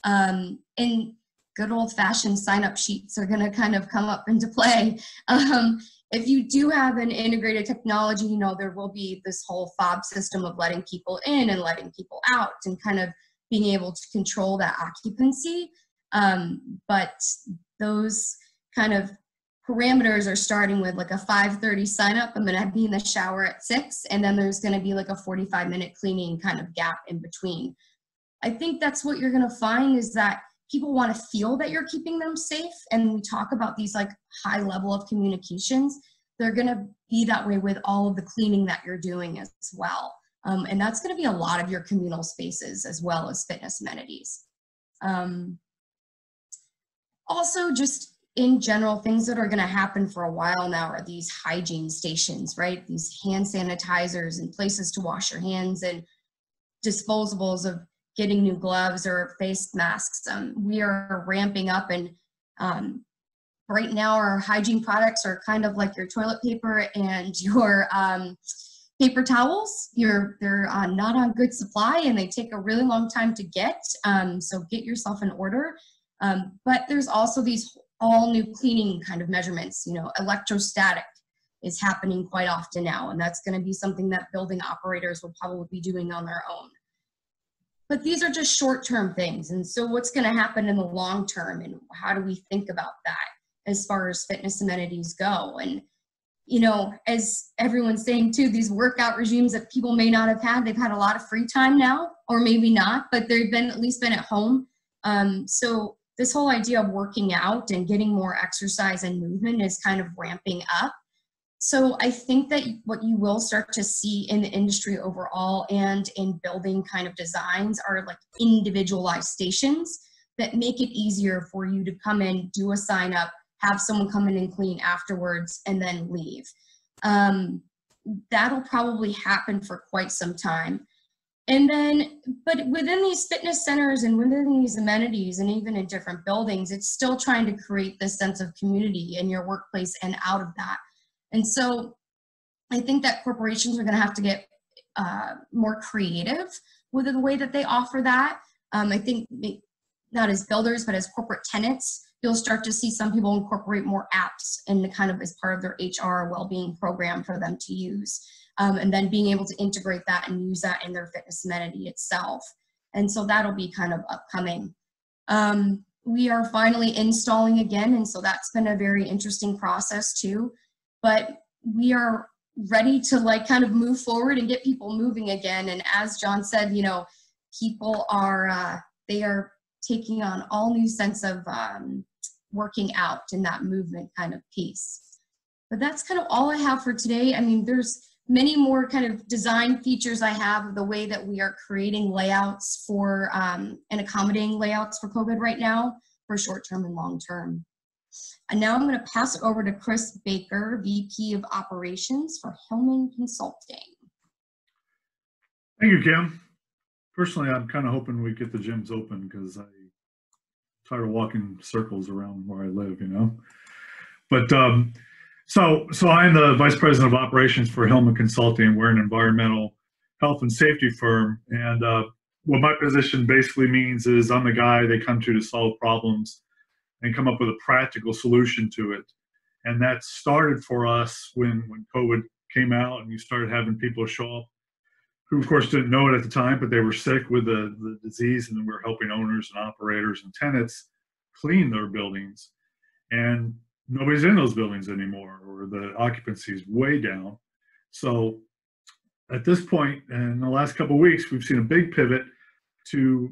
[SPEAKER 5] Um, and good old fashioned sign up sheets are going to kind of come up into play. Um, if you do have an integrated technology, you know, there will be this whole fob system of letting people in and letting people out and kind of being able to control that occupancy. Um, but those kind of parameters are starting with like a 5.30 sign up. I'm going to be in the shower at 6 and then there's going to be like a 45 minute cleaning kind of gap in between. I think that's what you're going to find is that people want to feel that you're keeping them safe and we talk about these like high level of communications they're going to be that way with all of the cleaning that you're doing as well um, and that's going to be a lot of your communal spaces as well as fitness amenities um, also just in general, things that are going to happen for a while now are these hygiene stations, right? These hand sanitizers and places to wash your hands and disposables of getting new gloves or face masks. Um, we are ramping up and um, right now our hygiene products are kind of like your toilet paper and your um, paper towels. You're, they're uh, not on good supply and they take a really long time to get. Um, so get yourself in order. Um, but there's also these all new cleaning kind of measurements, you know, electrostatic is happening quite often now. And that's gonna be something that building operators will probably be doing on their own. But these are just short-term things. And so what's gonna happen in the long term and how do we think about that as far as fitness amenities go? And you know, as everyone's saying too, these workout regimes that people may not have had, they've had a lot of free time now, or maybe not, but they've been at least been at home. Um, so this whole idea of working out and getting more exercise and movement is kind of ramping up. So I think that what you will start to see in the industry overall and in building kind of designs are like individualized stations that make it easier for you to come in, do a sign up, have someone come in and clean afterwards, and then leave. Um, that'll probably happen for quite some time. And then, but within these fitness centers and within these amenities and even in different buildings, it's still trying to create this sense of community in your workplace and out of that. And so I think that corporations are going to have to get uh, more creative with the way that they offer that. Um, I think not as builders, but as corporate tenants, you'll start to see some people incorporate more apps and the kind of as part of their HR well-being program for them to use um, and then being able to integrate that and use that in their fitness amenity itself. And so that'll be kind of upcoming. Um, we are finally installing again, and so that's been a very interesting process too. But we are ready to like kind of move forward and get people moving again. And as John said, you know, people are uh, they are taking on all new sense of um, working out in that movement kind of piece. But that's kind of all I have for today. I mean, there's many more kind of design features I have of the way that we are creating layouts for um, and accommodating layouts for COVID right now for short term and long term. And now I'm going to pass it over to Chris Baker, VP of Operations for Hillmann Consulting.
[SPEAKER 6] Thank you, Kim. Personally, I'm kind of hoping we get the gyms open because I'm tired of walking circles around where I live, you know. But um, so, so I'm the vice president of operations for Hillmann Consulting. We're an environmental health and safety firm, and uh, what my position basically means is I'm the guy they come to to solve problems and come up with a practical solution to it. And that started for us when when COVID came out, and you started having people show up who, of course, didn't know it at the time, but they were sick with the, the disease, and we we're helping owners and operators and tenants clean their buildings. And nobody's in those buildings anymore or the occupancy is way down so at this point in the last couple weeks we've seen a big pivot to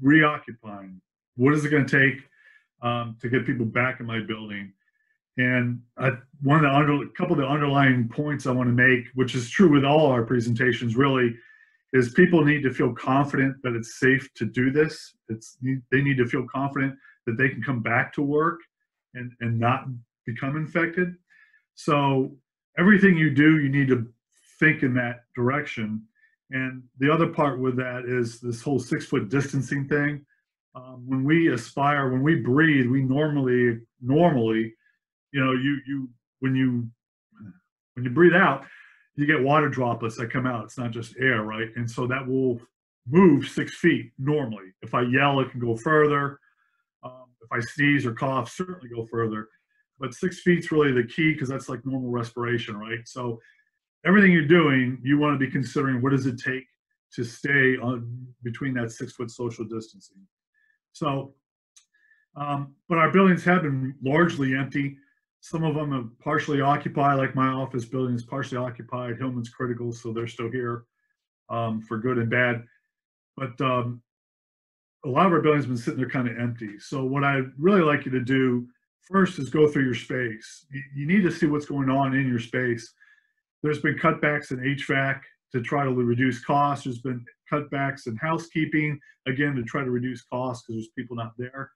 [SPEAKER 6] reoccupying what is it going to take um, to get people back in my building and I, one of the under, couple of the underlying points i want to make which is true with all our presentations really is people need to feel confident that it's safe to do this it's they need to feel confident that they can come back to work and, and not become infected. So everything you do, you need to think in that direction. And the other part with that is this whole six foot distancing thing. Um, when we aspire, when we breathe, we normally, normally, you know, you, you, when you, when you breathe out, you get water droplets that come out. It's not just air, right? And so that will move six feet normally. If I yell, it can go further. If I sneeze or cough, certainly go further. But six feet's really the key because that's like normal respiration, right? So everything you're doing, you want to be considering what does it take to stay on between that six foot social distancing. So, um, but our buildings have been largely empty. Some of them are partially occupied, like my office building is partially occupied. Hillmann's critical, so they're still here um, for good and bad. But um, a lot of our buildings have been sitting there kind of empty. So what I'd really like you to do first is go through your space. You, need to see what's going on in your space. There's been cutbacks in HVAC to try to reduce costs. There's been cutbacks in housekeeping, again, to try to reduce costs because there's people not there.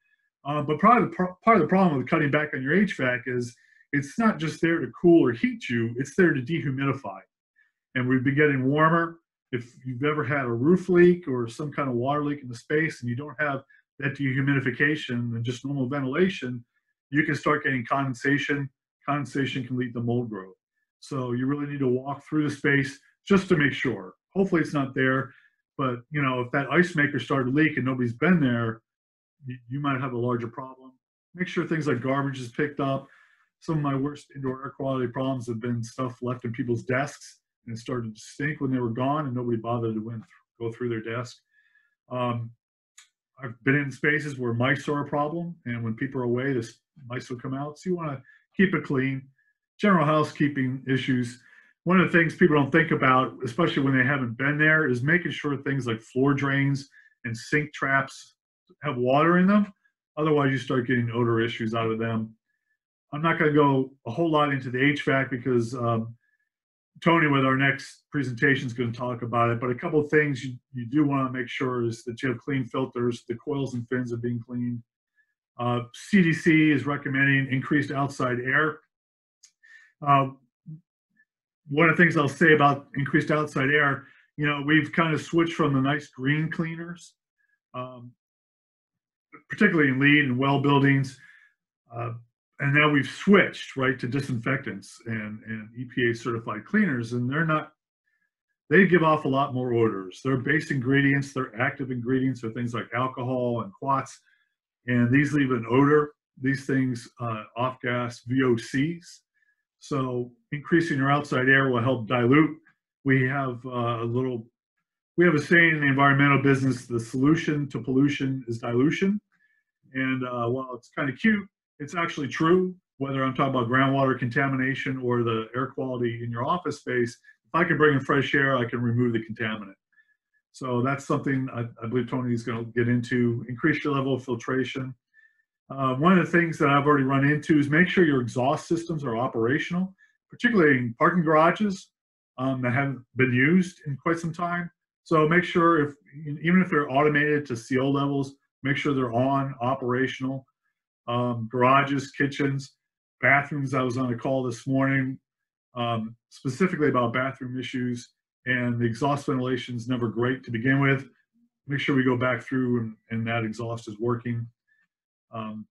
[SPEAKER 6] Uh, but probably part of the problem with cutting back on your HVAC is it's not just there to cool or heat you; it's there to dehumidify. And we've been getting warmer. If you've ever had a roof leak or some kind of water leak in the space, and you don't have that dehumidification and just normal ventilation, you can start getting condensation. Condensation can lead to mold growth. So you really need to walk through the space just to make sure. Hopefully it's not there, but you know if that ice maker started to leak and nobody's been there, you, might have a larger problem. Make sure things like garbage is picked up. Some of my worst indoor air quality problems have been stuff left in people's desks and it started to stink when they were gone and nobody bothered to go through their desk. Um, I've been in spaces where mice are a problem, and when people are away, this mice will come out. So you want to keep it clean. General housekeeping issues. One of the things people don't think about, especially when they haven't been there, is making sure things like floor drains and sink traps have water in them. Otherwise, you start getting odor issues out of them. I'm not going to go a whole lot into the HVAC because um, Tony, with our next presentation, is going to talk about it. But a couple of things you, you do want to make sure is that you have clean filters, the coils and fins are being cleaned. Uh, CDC is recommending increased outside air. Uh, one of the things I'll say about increased outside air, you know, we've kind of switched from the nice green cleaners, um, particularly in LEED and well buildings. Uh, and now we've switched right to disinfectants and, and EPA certified cleaners, and they're not. They give off a lot more odors. Their base ingredients, their active ingredients are things like alcohol and quats, and these leave an odor. These things uh, off gas VOCs. So increasing your outside air will help dilute. We have uh, a little. We have a saying in the environmental business: the solution to pollution is dilution. And uh, while it's kind of cute, it's actually true, whether I'm talking about groundwater contamination or the air quality in your office space. If I can bring in fresh air, I can remove the contaminant. So that's something I, I believe Tony is going to get into. Increase your level of filtration. Uh, one of the things that I've already run into is make sure your exhaust systems are operational, particularly in parking garages um, that haven't been used in quite some time. So make sure if even if they're automated to CO levels, make sure they're on operational um, garages, kitchens, bathrooms. I was on a call this morning um, specifically about bathroom issues, and the exhaust ventilation is never great to begin with. Make sure we go back through and, and that exhaust is working. Um,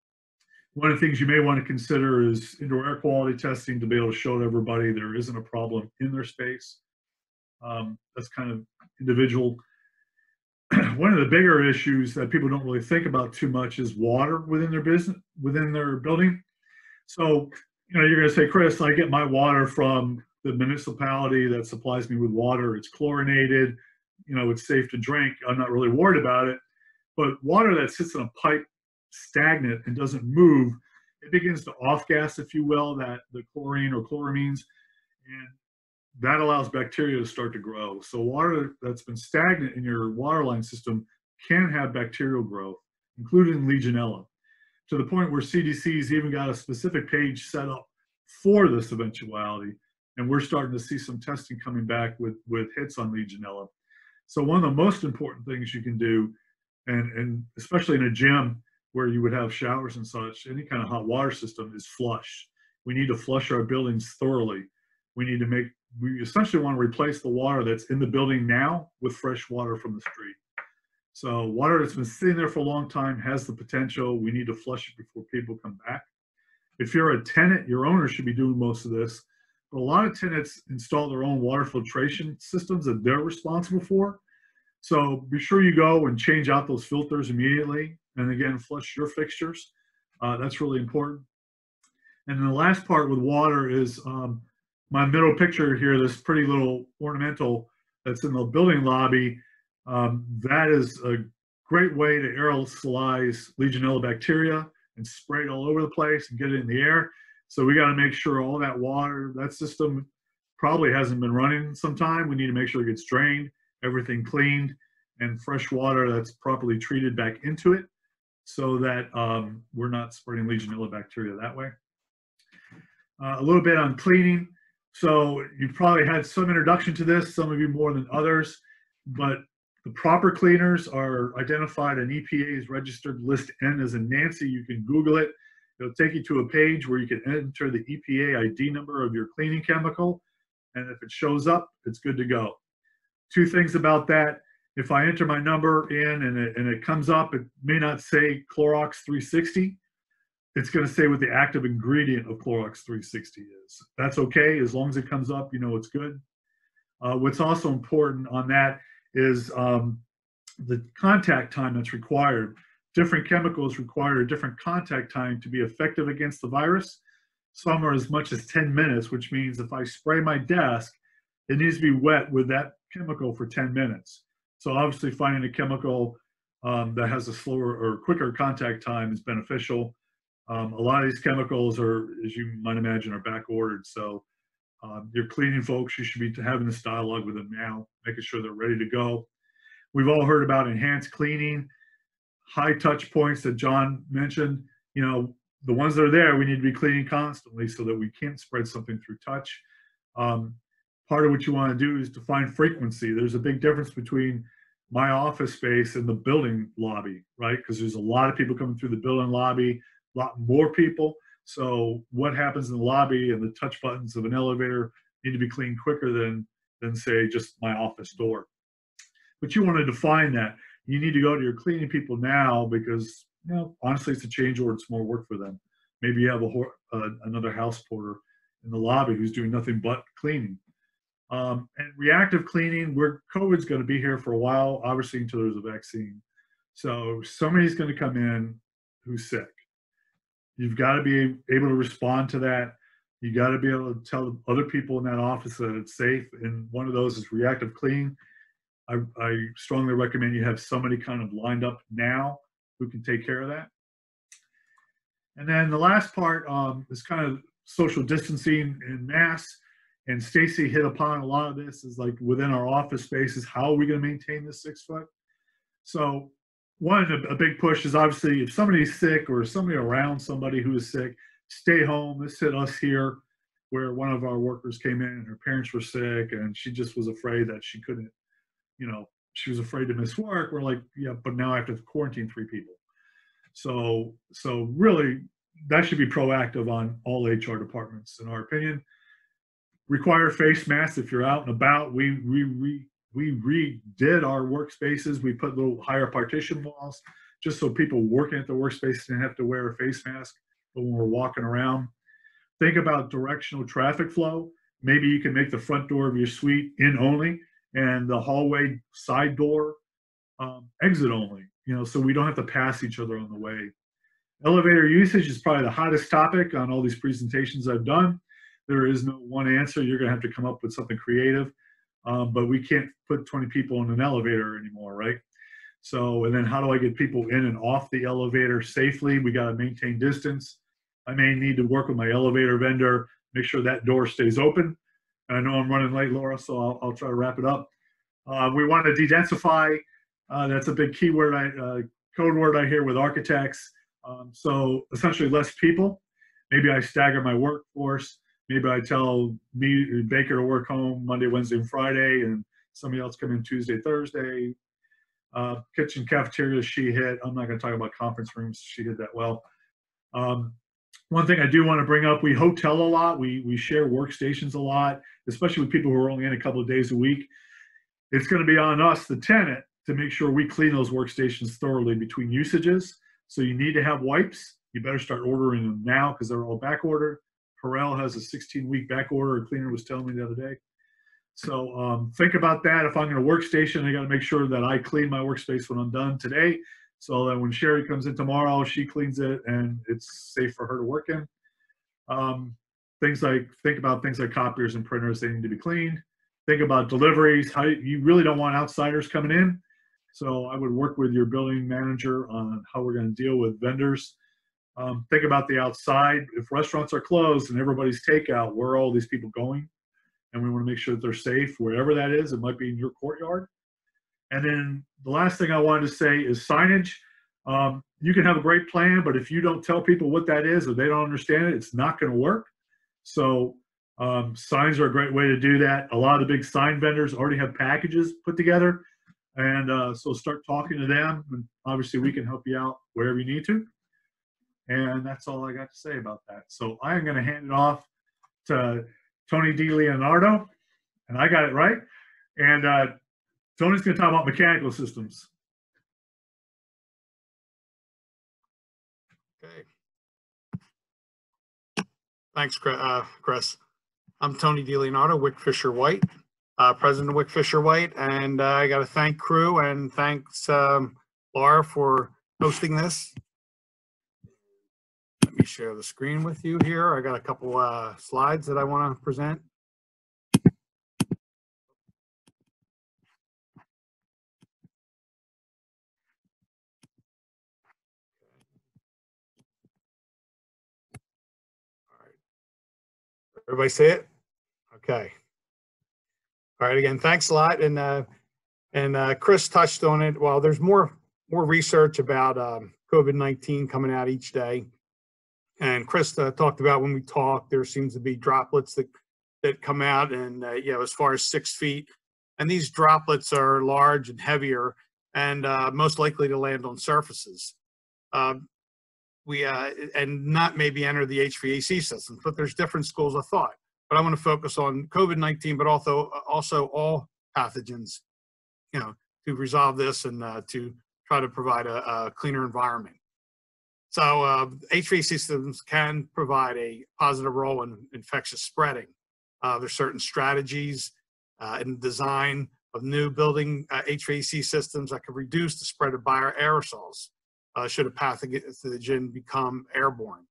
[SPEAKER 6] one of the things you may want to consider is indoor air quality testing to be able to show everybody there isn't a problem in their space. Um, that's kind of individual. one of the bigger issues that people don't really think about too much is water within their business, within their building. So, you know, you're going to say, Chris, I get my water from the municipality that supplies me with water. It's chlorinated, you know, it's safe to drink. I'm not really worried about it. But water that sits in a pipe stagnant and doesn't move, it begins to off gas, if you will, that the chlorine or chloramines. And that allows bacteria to start to grow. So water that's been stagnant in your water line system can have bacterial growth, including Legionella, to the point where CDC's even got a specific page set up for this eventuality. And we're starting to see some testing coming back with, with hits on Legionella. So one of the most important things you can do, and, and especially in a gym where you would have showers and such, any kind of hot water system is flush. We need to flush our buildings thoroughly. We need to make we essentially want to replace the water that's in the building now with fresh water from the street. So water that's been sitting there for a long time has the potential. We need to flush it before people come back. If you're a tenant, your owner should be doing most of this. But a lot of tenants install their own water filtration systems that they're responsible for. So be sure you go and change out those filters immediately. And again, flush your fixtures. Uh, that's really important. And the last part with water is um, my middle picture here, this pretty little ornamental that's in the building lobby, um, that is a great way to aerosolize Legionella bacteria and spray it all over the place and get it in the air. So we got to make sure all that water, that system probably hasn't been running some time. We need to make sure it gets drained, everything cleaned, and fresh water that's properly treated back into it so that um, we're not spreading Legionella bacteria that way. Uh, a little bit on cleaning. So you've probably had some introduction to this, some of you more than others, but The proper cleaners are identified in EPA's registered list N as in Nancy. You can Google it. It'll take you to a page where you can enter the EPA ID number of your cleaning chemical. And if it shows up, it's good to go. Two things about that. If I enter my number in and it, and it comes up, it may not say Clorox 360. It's going to say what the active ingredient of Clorox 360 is. That's okay. As long as it comes up, you know it's good. Uh, what's also important on that is um, the contact time that's required. Different chemicals require a different contact time to be effective against the virus. Some are as much as 10 minutes, which means if I spray my desk, it needs to be wet with that chemical for 10 minutes. So obviously finding a chemical um, that has a slower or quicker contact time is beneficial. Um, a lot of these chemicals are, as you might imagine, are back ordered. So um, your cleaning folks, you should be having this dialogue with them now, making sure they're ready to go. We've all heard about enhanced cleaning, high touch points that John mentioned. You know, the ones that are there, we need to be cleaning constantly so that we can't spread something through touch. Um, part of what you want to do is define frequency. There's a big difference between my office space and the building lobby, right? Because there's a lot of people coming through the building lobby, a lot more people. So what happens in the lobby and the touch buttons of an elevator need to be cleaned quicker than than say just my office door. But you want to define that. You need to go to your cleaning people now because you know honestly it's a change order. It's more work for them. Maybe you have a uh, another house porter in the lobby who's doing nothing but cleaning. Um, and reactive cleaning, where COVID's going to be here for a while, obviously until there's a vaccine. So somebody's going to come in who's sick. You've got to be able to respond to that. You got to be able to tell other people in that office that it's safe. And one of those is reactive cleaning. I, I strongly recommend you have somebody kind of lined up now who can take care of that. And then the last part um, is kind of social distancing and masks and Stacey hit upon a lot of this is like within our office spaces, how are we going to maintain this six foot? So one, a, big push is obviously if somebody's sick or somebody around somebody who is sick, stay home. This hit us here where one of our workers came in and her parents were sick and she just was afraid that she couldn't, you know, she was afraid to miss work. We're like, yeah, but now I have to quarantine three people. So, so really that should be proactive on all HR departments in our opinion require face masks if you're out and about. We we we we redid our workspaces. We put little higher partition walls just so people working at the workspace didn't have to wear a face mask But when we're walking around. Think about directional traffic flow. Maybe you can make the front door of your suite in only and the hallway side door um, exit only. You know, so we don't have to pass each other on the way. Elevator usage is probably the hottest topic on all these presentations I've done there is no one answer. You're going to have to come up with something creative. Um, but we can't put 20 people in an elevator anymore, right? So, and then how do I get people in and off the elevator safely? We got to maintain distance. I may need to work with my elevator vendor, make sure that door stays open. I know I'm running late, Laura, so I'll, I'll try to wrap it up. Uh, we want to de-densify. Uh, that's a big keyword, I, uh, code word I hear with architects. Um, so essentially less people. Maybe I stagger my workforce maybe I tell me Baker to work home Monday, Wednesday, and Friday, and somebody else come in Tuesday, Thursday. Uh, kitchen cafeteria, she hit. I'm not going to talk about conference rooms. She did that well. Um, one thing I do want to bring up: we hotel a lot. We we share workstations a lot, especially with people who are only in a couple of days a week. It's going to be on us, the tenant, to make sure we clean those workstations thoroughly between usages. So you need to have wipes. You better start ordering them now because they're all back ordered. Corel has a 16 week back order. A cleaner was telling me the other day. So um, think about that. If I'm in a workstation, I got to make sure that I clean my workspace when I'm done today, so that when Sherry comes in tomorrow, she cleans it and it's safe for her to work in. Um, things like think about things like copiers and printers; they need to be cleaned. Think about deliveries. How you really don't want outsiders coming in. So I would work with your building manager on how we're going to deal with vendors um, think about the outside. If restaurants are closed and everybody's takeout, where are all these people going? And we want to make sure that they're safe wherever that is. It might be in your courtyard. And then the last thing I wanted to say is signage. Um, you can have a great plan, but if you don't tell people what that is or they don't understand it, it's not going to work. So um, signs are a great way to do that. A lot of the big sign vendors already have packages put together. And uh, so start talking to them. And obviously, we can help you out wherever you need to. And that's all I got to say about that. So I am going to hand it off to Tony DiLeonardo. And I got it right. And uh, Tony's going to talk about mechanical systems.
[SPEAKER 7] Okay. Thanks, uh, Chris. I'm Tony DiLeonardo, Wick Fisher White, uh, President of Wick Fisher White, and uh, I got to thank CREW and thanks um, Laura for hosting this. Share the screen with you here. I got a couple uh, slides that I want to present. Everybody see it? Okay. All right, again, thanks a lot. And, uh, and, uh, Chris touched on it. Well, there's more, more research about, um, COVID-19 coming out each day. And Chris uh, talked about when we talk, there seems to be droplets that, that come out and, uh, you know, as far as six feet. And these droplets are large and heavier and, uh, most likely to land on surfaces. Um, we uh, and not maybe enter the HVAC systems, but there's different schools of thought. But I want to focus on COVID-19, but also also all pathogens, you know, to resolve this and uh, to try to provide a, a cleaner environment. So uh, HVAC systems can provide a positive role in infectious spreading. Uh, there's certain strategies uh, in design of new building uh, HVAC systems that can reduce the spread of bioaerosols uh, should a pathogen become airborne.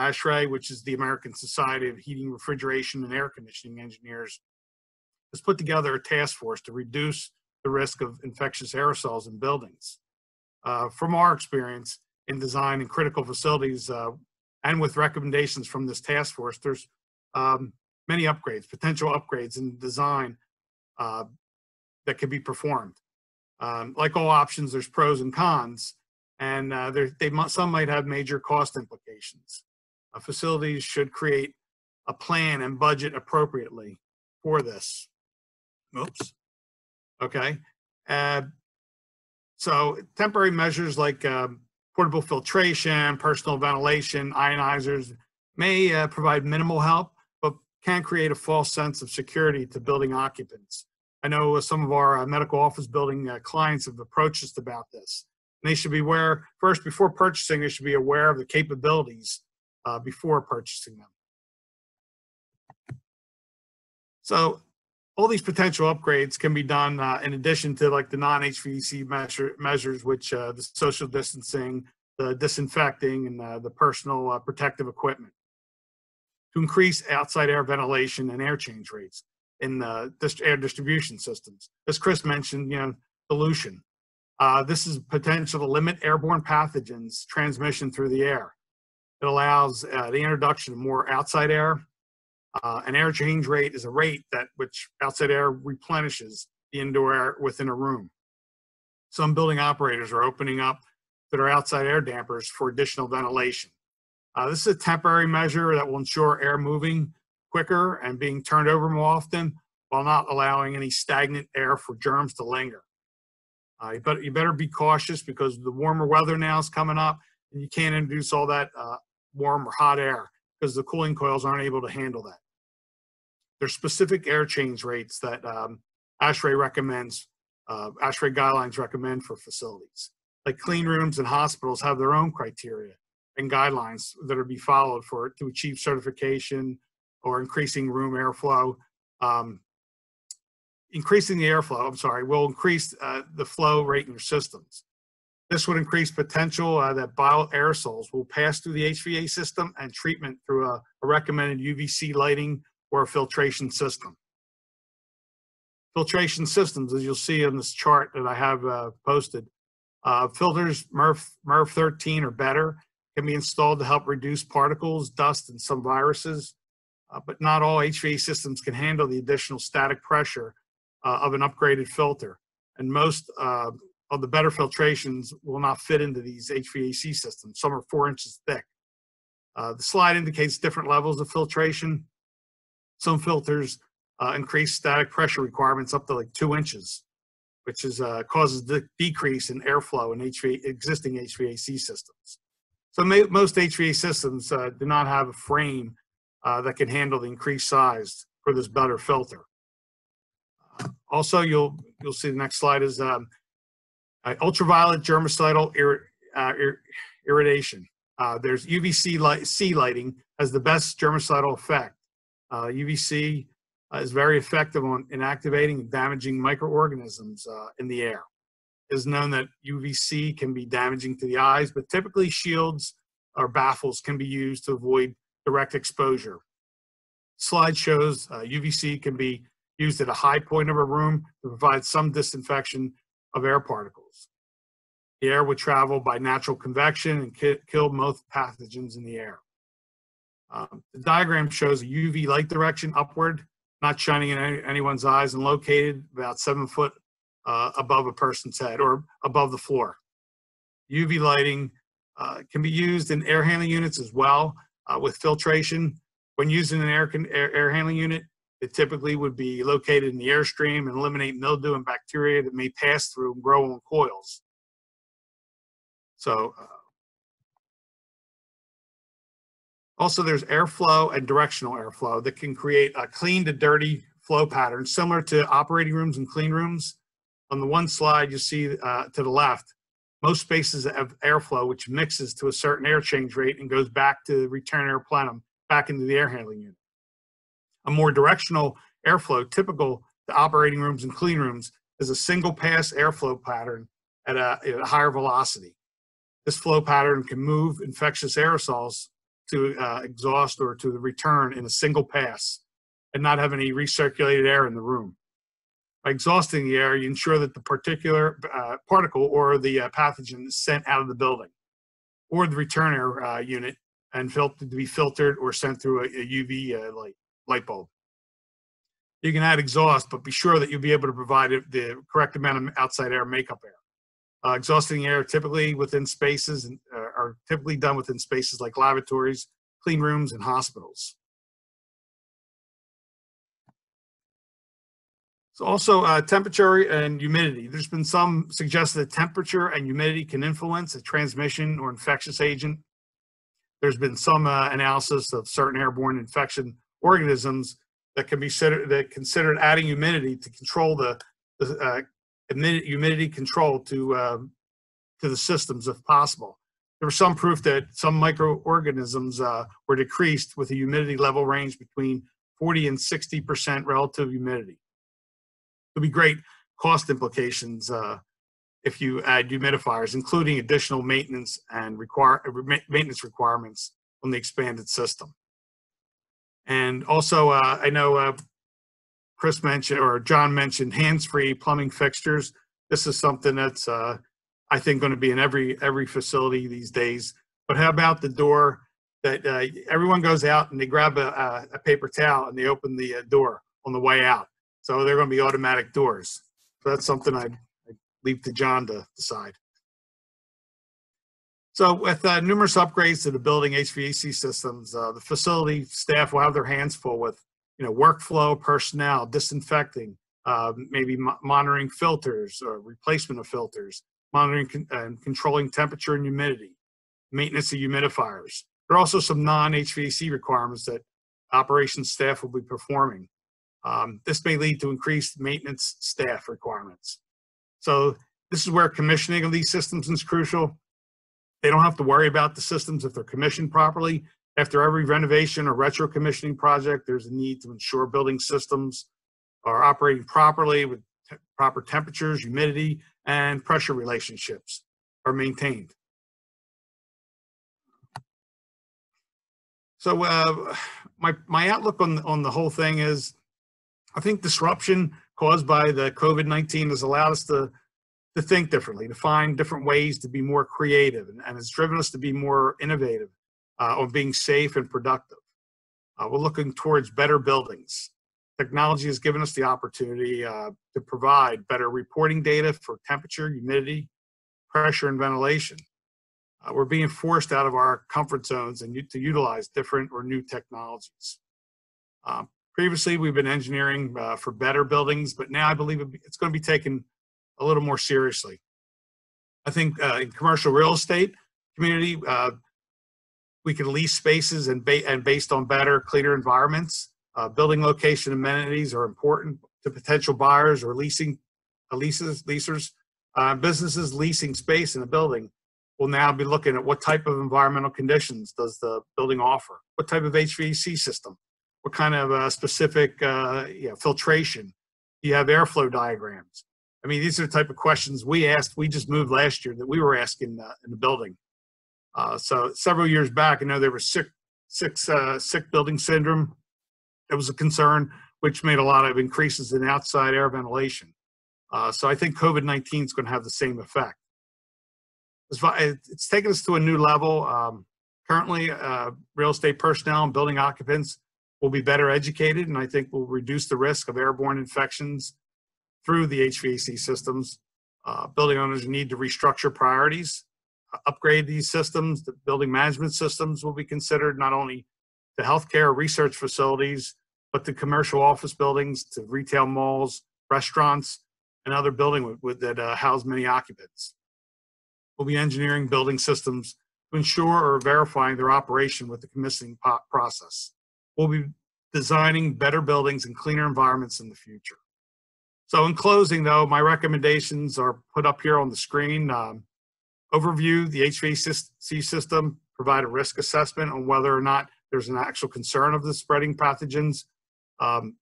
[SPEAKER 7] ASHRAE, which is the American Society of Heating, Refrigeration, and Air Conditioning Engineers, has put together a task force to reduce the risk of infectious aerosols in buildings. Uh, from our experience in design and critical facilities, uh, and with recommendations from this task force, there's um, many upgrades, potential upgrades in design uh, that can be performed. Um, like all options, there's pros and cons, and uh, there, they some might have major cost implications. Uh, facilities should create a plan and budget appropriately for this. Oops. Okay. Uh, so temporary measures like um, portable filtration, personal ventilation, ionizers may uh, provide minimal help, but can create a false sense of security to building occupants. I know some of our uh, medical office building uh, clients have approached us about this they should be aware first before purchasing they should be aware of the capabilities uh, before purchasing them so all these potential upgrades can be done uh, in addition to like the non-hvac measure, measures which uh, the social distancing the disinfecting and uh, the personal uh, protective equipment to increase outside air ventilation and air change rates in the air distribution systems as chris mentioned you know pollution uh, this is potential to limit airborne pathogens transmission through the air. It allows uh, the introduction of more outside air. Uh, an air change rate is a rate that which outside air replenishes the indoor air within a room. Some building operators are opening up their outside air dampers for additional ventilation. Uh, this is a temporary measure that will ensure air moving quicker and being turned over more often while not allowing any stagnant air for germs to linger. Uh, you, better, you better be cautious because the warmer weather now is coming up and you can't introduce all that uh, warm or hot air because the cooling coils aren't able to handle that. There's specific air change rates that um, ASHRAE recommends, uh, ASHRAE guidelines recommend for facilities. Like clean rooms and hospitals have their own criteria and guidelines that are be followed for to achieve certification or increasing room airflow. Um, increasing the airflow, I'm sorry, will increase uh, the flow rate in your systems. This would increase potential uh, that bioaerosols will pass through the HVA system and treatment through a, a recommended UVC lighting or filtration system. Filtration systems, as you'll see in this chart that I have uh, posted, uh, filters MERV, MERV 13 or better can be installed to help reduce particles, dust, and some viruses. Uh, but not all HVA systems can handle the additional static pressure uh, of an upgraded filter. And most uh, of the better filtrations will not fit into these HVAC systems. Some are four inches thick. Uh, the slide indicates different levels of filtration. Some filters uh, increase static pressure requirements up to like two inches. which is uh, causes the decrease in airflow in HVA, existing HVAC systems. So most HVAC systems uh, do not have a frame uh, that can handle the increased size for this better filter. Also, you'll you'll see the next slide is um, ultraviolet germicidal ir- uh, ir- irradiation. Uh, there's UVC light, C lighting has the best germicidal effect. Uh, UVC uh, is very effective on inactivating and damaging microorganisms uh, in the air. It is known that UVC can be damaging to the eyes, but typically shields or baffles can be used to avoid direct exposure. Slide shows uh, UVC can be used at a high point of a room to provide some disinfection of air particles. The air would travel by natural convection and ki- kill most pathogens in the air. Um, the diagram shows a UV light direction upward, not shining in any, anyone's eyes, and located about seven foot uh, above a person's head or above the floor. UV lighting uh, can be used in air handling units as well uh, with filtration. When using an air, air, air handling unit, it typically would be located in the airstream and eliminate mildew and bacteria that may pass through and grow on coils. So, also there's airflow and directional airflow that can create a clean to dirty flow pattern similar to operating rooms and clean rooms. On the one slide, you see uh, to the left, most spaces have airflow, which mixes to a certain air change rate and goes back to the return air plenum back into the air handling unit. A more directional airflow, typical to operating rooms and clean rooms, is a single pass airflow pattern at a, at a higher velocity. This flow pattern can move infectious aerosols to uh, exhaust or to the return in a single pass and not have any recirculated air in the room. By exhausting the air, you ensure that the particular uh, particle or the uh, pathogen is sent out of the building or the return air uh, unit and filtered to be filtered or sent through a, a UV uh, light, light bulb. You can add exhaust, but be sure that you'll be able to provide the correct amount of outside air makeup air. Uh, exhausting air typically within spaces and uh, are typically done within spaces like laboratories, clean rooms, and hospitals. So also uh, temperature and humidity. There's been some suggested that temperature and humidity can influence a transmission or infectious agent. There's been some uh, analysis of certain airborne infection organisms that can be considered that considered adding humidity to control the, the uh, humidity, control to um, to the systems if possible. There was some proof that some microorganisms uh, were decreased with a humidity level range between 40 and 60 percent relative humidity. It would be great cost implications uh, if you add humidifiers, including additional maintenance and require uh, maintenance requirements on the expanded system. And also, uh, I know uh, Chris mentioned or John mentioned hands-free plumbing fixtures. This is something that's uh, I think going to be in every every facility these days. But how about the door that uh, everyone goes out and they grab a, a, paper towel and they open the uh, door on the way out. So they're going to be automatic doors. So that's something I I leave to John to decide. So with uh, numerous upgrades to the building HVAC systems, uh, the facility staff will have their hands full with, you know, workflow, personnel, disinfecting, uh, maybe monitoring filters or replacement of filters, monitoring and controlling temperature and humidity, maintenance of humidifiers. There are also some non-HVAC requirements that operations staff will be performing. Um, this may lead to increased maintenance staff requirements. So this is where commissioning of these systems is crucial. They don't have to worry about the systems if they're commissioned properly. After every renovation or retro commissioning project, there's a need to ensure building systems are operating properly with te- proper temperatures, humidity, and pressure relationships are maintained. So uh, my my outlook on on the whole thing is, I think disruption caused by the COVID nineteen has allowed us to to think differently, to find different ways to be more creative, and, and it's driven us to be more innovative uh, on being safe and productive. Uh, we're looking towards better buildings. Technology has given us the opportunity uh, to provide better reporting data for temperature, humidity, pressure, and ventilation. Uh, we're being forced out of our comfort zones and to utilize different or new technologies. Um, previously, we've been engineering uh, for better buildings, but now I believe it's going to be taken a little more seriously. I think uh, in commercial real estate community, uh, we can lease spaces and ba- and based on better, cleaner environments. Uh, building location amenities are important to potential buyers or leasing uh, leases leasers. Uh, businesses leasing space in a building will now be looking at what type of environmental conditions does the building offer? What type of HVAC system? What kind of uh, specific uh, you know, filtration? Do you have airflow diagrams? I mean, these are the type of questions we asked. We just moved last year that we were asking uh, in the building. So several years back, I know there was sick, six, sick building syndrome. That was a concern, which made a lot of increases in outside air ventilation. Uh, so I think COVID-19 is going to have the same effect. It's taken us to a new level. Um, currently, uh, real estate personnel and building occupants will be better educated, and I think will reduce the risk of airborne infections through the HVAC systems. Uh, building owners need to restructure priorities, uh, upgrade these systems. The building management systems will be considered not only to healthcare research facilities, but to commercial office buildings, to retail malls, restaurants, and other building with, with, that uh, house many occupants. We'll be engineering building systems to ensure or verifying their operation with the commissioning process. We'll be designing better buildings and cleaner environments in the future. So in closing, though, my recommendations are put up here on the screen. Um, overview the HVAC system, provide a risk assessment on whether or not there's an actual concern of the spreading pathogens. Um,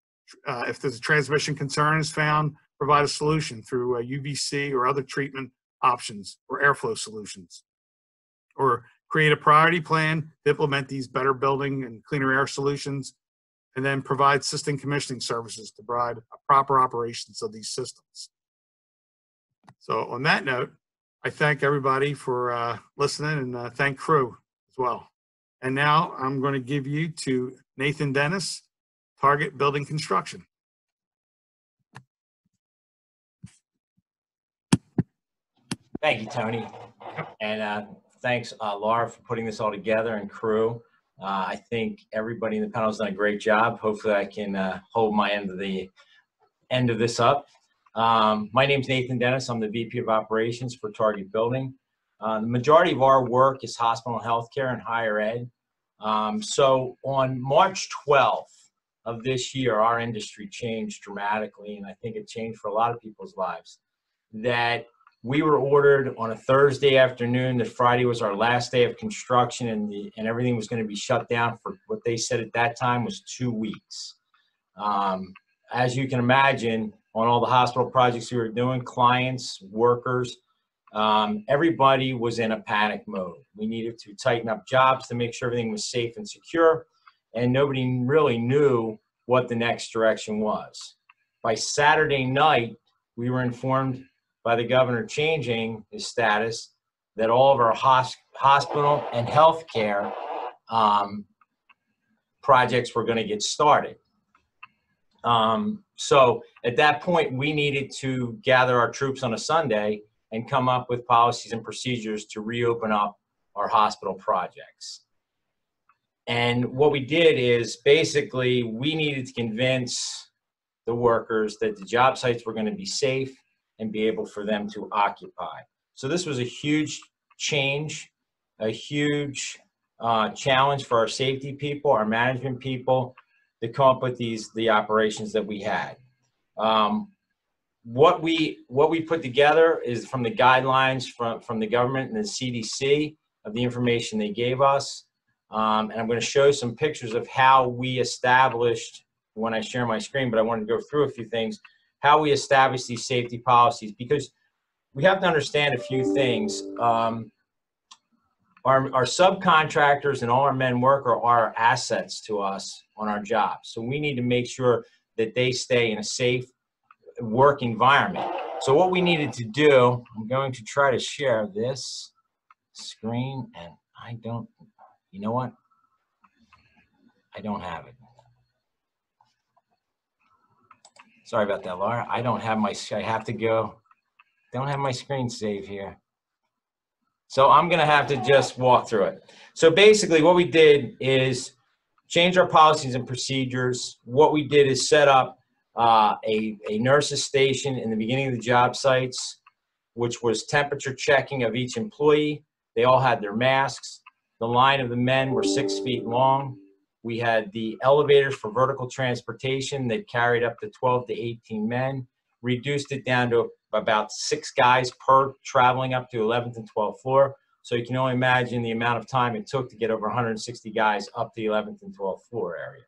[SPEAKER 7] uh, if there's a transmission concern is found, provide a solution through a UVC or other treatment options or airflow solutions. Or create a priority plan to implement these better building and cleaner air solutions, and then provide system commissioning services to provide proper operations of these systems. So on that note, I thank everybody for uh, listening and uh, thank CREW as well. And now I'm going to give you to Nathan Dennis, Target Building Construction.
[SPEAKER 8] Thank you, Tony. And uh, thanks, uh, Laura, for putting this all together and CREW. Uh, I think everybody in the panel has done a great job. Hopefully I can uh, hold my end of the end of this up. Um, my is Nathan Dennis. I'm the VP of Operations for Target Building. Uh, the majority of our work is hospital and healthcare and higher ed. Um, so on March 12th of this year, our industry changed dramatically, and I think it changed for a lot of people's lives. That we were ordered on a Thursday afternoon. That Friday was our last day of construction, and the, and everything was going to be shut down for what they said at that time was two weeks. Um, as you can imagine, on all the hospital projects we were doing, clients, workers, um, everybody was in a panic mode. We needed to tighten up jobs to make sure everything was safe and secure, and nobody really knew what the next direction was. By Saturday night, we were informed by the governor changing his status that all of our hos- hospital and healthcare um, projects were going to get started. Um, so at that point, we needed to gather our troops on a Sunday and come up with policies and procedures to reopen up our hospital projects. And what we did is basically we needed to convince the workers that the job sites were going to be safe and be able for them to occupy. So this was a huge change, a huge uh, challenge for our safety people, our management people, to come up with these the operations that we had. Um, what we what we put together is from the guidelines from from the government and the CDC of the information they gave us, um, and I'm going to show some pictures of how we established when I share my screen. But I wanted to go through a few things how we established these safety policies because we have to understand a few things. Um, our, our subcontractors and all our men work are our assets to us on our jobs. So we need to make sure that they stay in a safe work environment. So what we needed to do, I'm going to try to share this screen and I don't, you know what? I don't have it. Sorry about that, Laura. I don't have my, I have to go, don't have my screen save here. So I'm gonna have to just walk through it. So basically what we did is change our policies and procedures. What we did is set up uh, a, a nurse's station in the beginning of the job sites, which was temperature checking of each employee. They all had their masks. The line of the men were six feet long. We had the elevators for vertical transportation that carried up to 12 to 18 men, reduced it down to about six guys per traveling up to 11th and 12th floor. So you can only imagine the amount of time it took to get over 160 guys up the 11th and 12th floor area.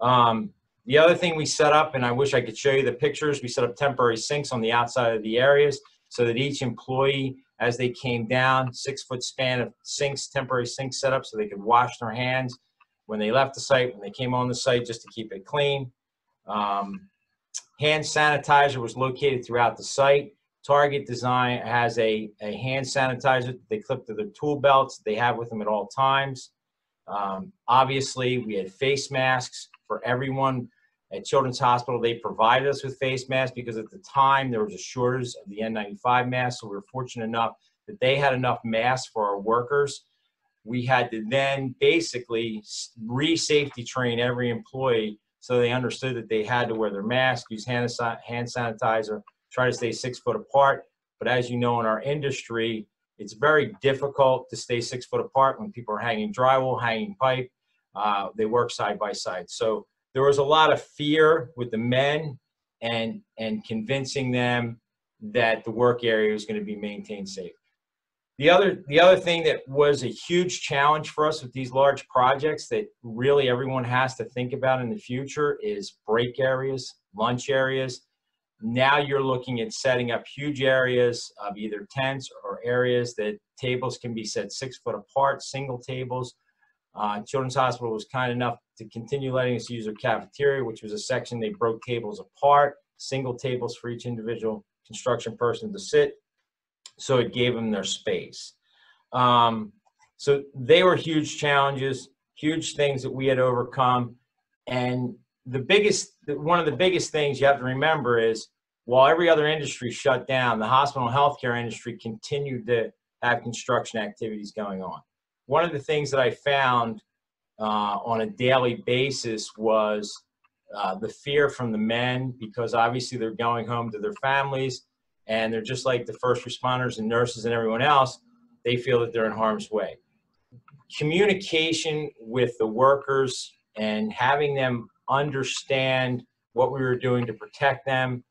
[SPEAKER 8] Um, the other thing we set up, and I wish I could show you the pictures, we set up temporary sinks on the outside of the areas so that each employee, as they came down, six foot span of sinks, temporary sinks set up so they could wash their hands when they left the site, when they came on the site, just to keep it clean. Um, hand sanitizer was located throughout the site. Target Design has a, a hand sanitizer that they clip to their tool belts they have with them at all times. Um, obviously, we had face masks for everyone at Children's Hospital. They provided us with face masks because at the time there was a shortage of the N95 masks. So we were fortunate enough that they had enough masks for our workers. We had to then basically re-safety train every employee so they understood that they had to wear their mask, use hand, hand sanitizer, try to stay six foot apart. But as you know, in our industry, it's very difficult to stay six foot apart when people are hanging drywall, hanging pipe. Uh, they work side by side. So there was a lot of fear with the men and, and convincing them that the work area was going to be maintained safe. The other, the other thing that was a huge challenge for us with these large projects that really everyone has to think about in the future is break areas, lunch areas. Now you're looking at setting up huge areas of either tents or areas that tables can be set six foot apart, single tables. Uh, Children's Hospital was kind enough to continue letting us use their cafeteria, which was a section they broke tables apart, single tables for each individual construction person to sit so it gave them their space. Um, so they were huge challenges, huge things that we had overcome. And the biggest, one of the biggest things you have to remember is while every other industry shut down, the hospital and healthcare industry continued to have construction activities going on. One of the things that I found uh, on a daily basis was uh, the fear from the men because obviously they're going home to their families and they're just like the first responders and nurses and everyone else. They feel that they're in harm's way. Communication with the workers and having them understand what we were doing to protect them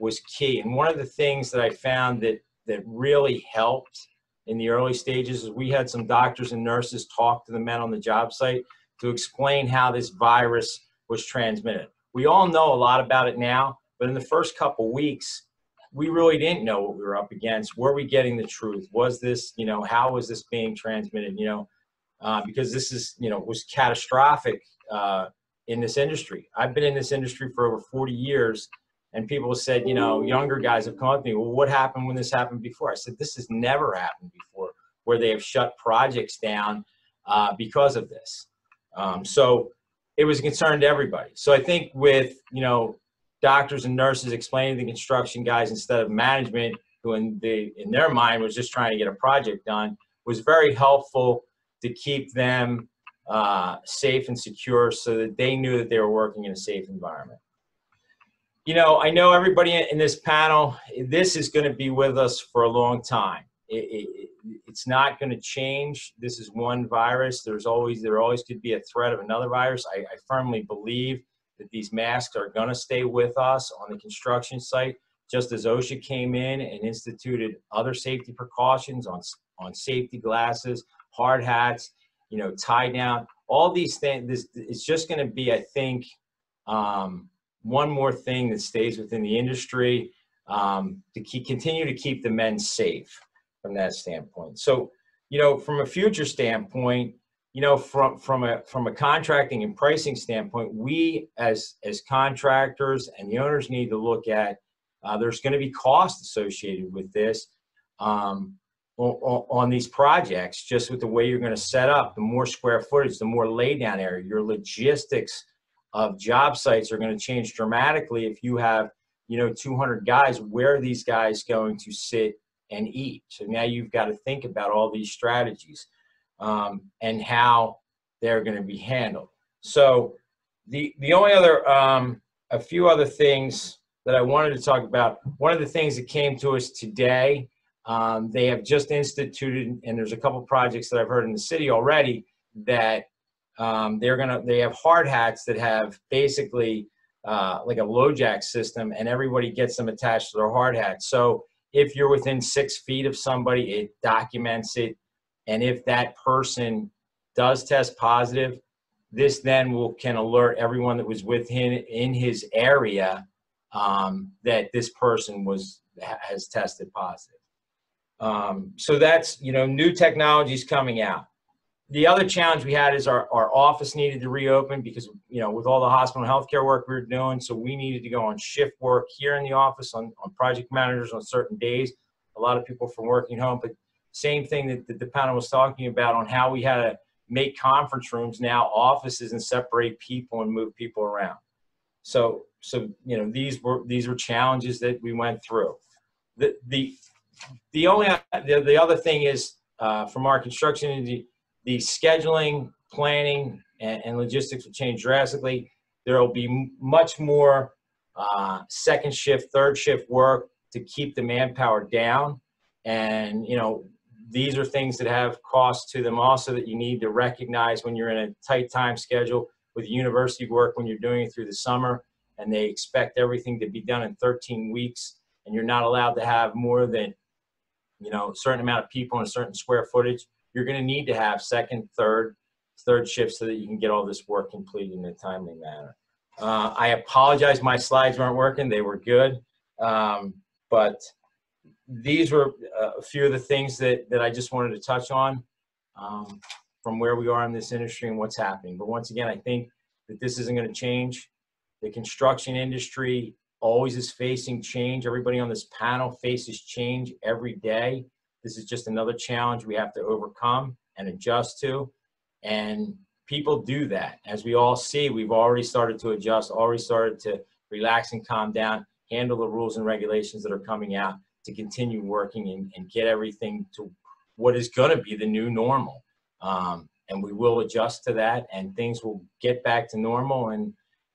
[SPEAKER 8] was key. And one of the things that I found that that really helped in the early stages is we had some doctors and nurses talk to the men on the job site to explain how this virus was transmitted. We all know a lot about it now, but in the first couple weeks, we really didn't know what we were up against. Were we getting the truth? Was this, you know, how was this being transmitted? You know, uh, because this is, you know, was catastrophic uh, in this industry. I've been in this industry for over 40 years, and people said, you know, younger guys have come up to me, well, what happened when this happened before? I said, this has never happened before, where they have shut projects down uh, because of this. Um, so it was a concern to everybody. So I think with, you know, doctors and nurses explaining to the construction guys instead of management who in the in their mind was just trying to get a project done was very helpful to keep them uh, safe and secure so that they knew that they were working in a safe environment. You know, I know everybody in this panel, this is going to be with us for a long time. It, it, it's not going to change. This is one virus. There's always, there always could be a threat of another virus. I, I firmly believe that these masks are going to stay with us on the construction site, just as OSHA came in and instituted other safety precautions on, on safety glasses, hard hats, you know, tie down, all these things. This, it's just going to be, I think, um, one more thing that stays within the industry um, to keep, continue to keep the men safe from that standpoint. So, you know, from a future standpoint, you know, from from a from a contracting and pricing standpoint, we as as contractors and the owners need to look at. Uh, there's going to be cost associated with this um, on, on, these projects, just with the way you're going to set up. The more square footage, the more laydown area, your logistics of job sites are going to change dramatically. If you have, you know, 200 guys, where are these guys going to sit and eat? So now you've got to think about all these strategies um, and how they're going to be handled. So the the only other um, a few other things that I wanted to talk about. One of the things that came to us today, um, they have just instituted, and there's a couple projects that I've heard in the city already that um, they're gonna they have hard hats that have basically uh, like a LoJack system, and everybody gets them attached to their hard hat. So if you're within six feet of somebody, it documents it, and if that person does test positive, this then will can alert everyone that was with him in his area um, that this person was has tested positive. Um, so that's you know new technologies coming out. The other challenge we had is our, our office needed to reopen because you know with all the hospital and healthcare work we were doing, so we needed to go on shift work here in the office on, on project managers on certain days. A lot of people from working home, but same thing that, the panel was talking about on how we had to make conference rooms now offices and separate people and move people around. So so you know these were these were challenges that we went through. The the the only the, the other thing is uh, from our construction the, scheduling, planning, and, and, logistics will change drastically. There will be much more uh, second shift, third shift work to keep the manpower down, and you know these are things that have costs to them also that you need to recognize when you're in a tight time schedule with university work when you're doing it through the summer. And they expect everything to be done in 13 weeks. And you're not allowed to have more than you know a certain amount of people in a certain square footage you're going to need to have second third third shifts so that you can get all this work completed in a timely manner uh, i apologize my slides weren't working they were good um, but these were uh, a few of the things that, that i just wanted to touch on um, from where we are in this industry and what's happening but once again i think that this isn't going to change the construction industry always is facing change. Everybody on this panel faces change every day. This is just another challenge we have to overcome and adjust to. And people do that. As we all see, we've already started to adjust, already started to relax and calm down, handle the rules and regulations that are coming out to continue working and, and get everything to what is going to be the new normal. Um, and we will adjust to that and things will get back to normal and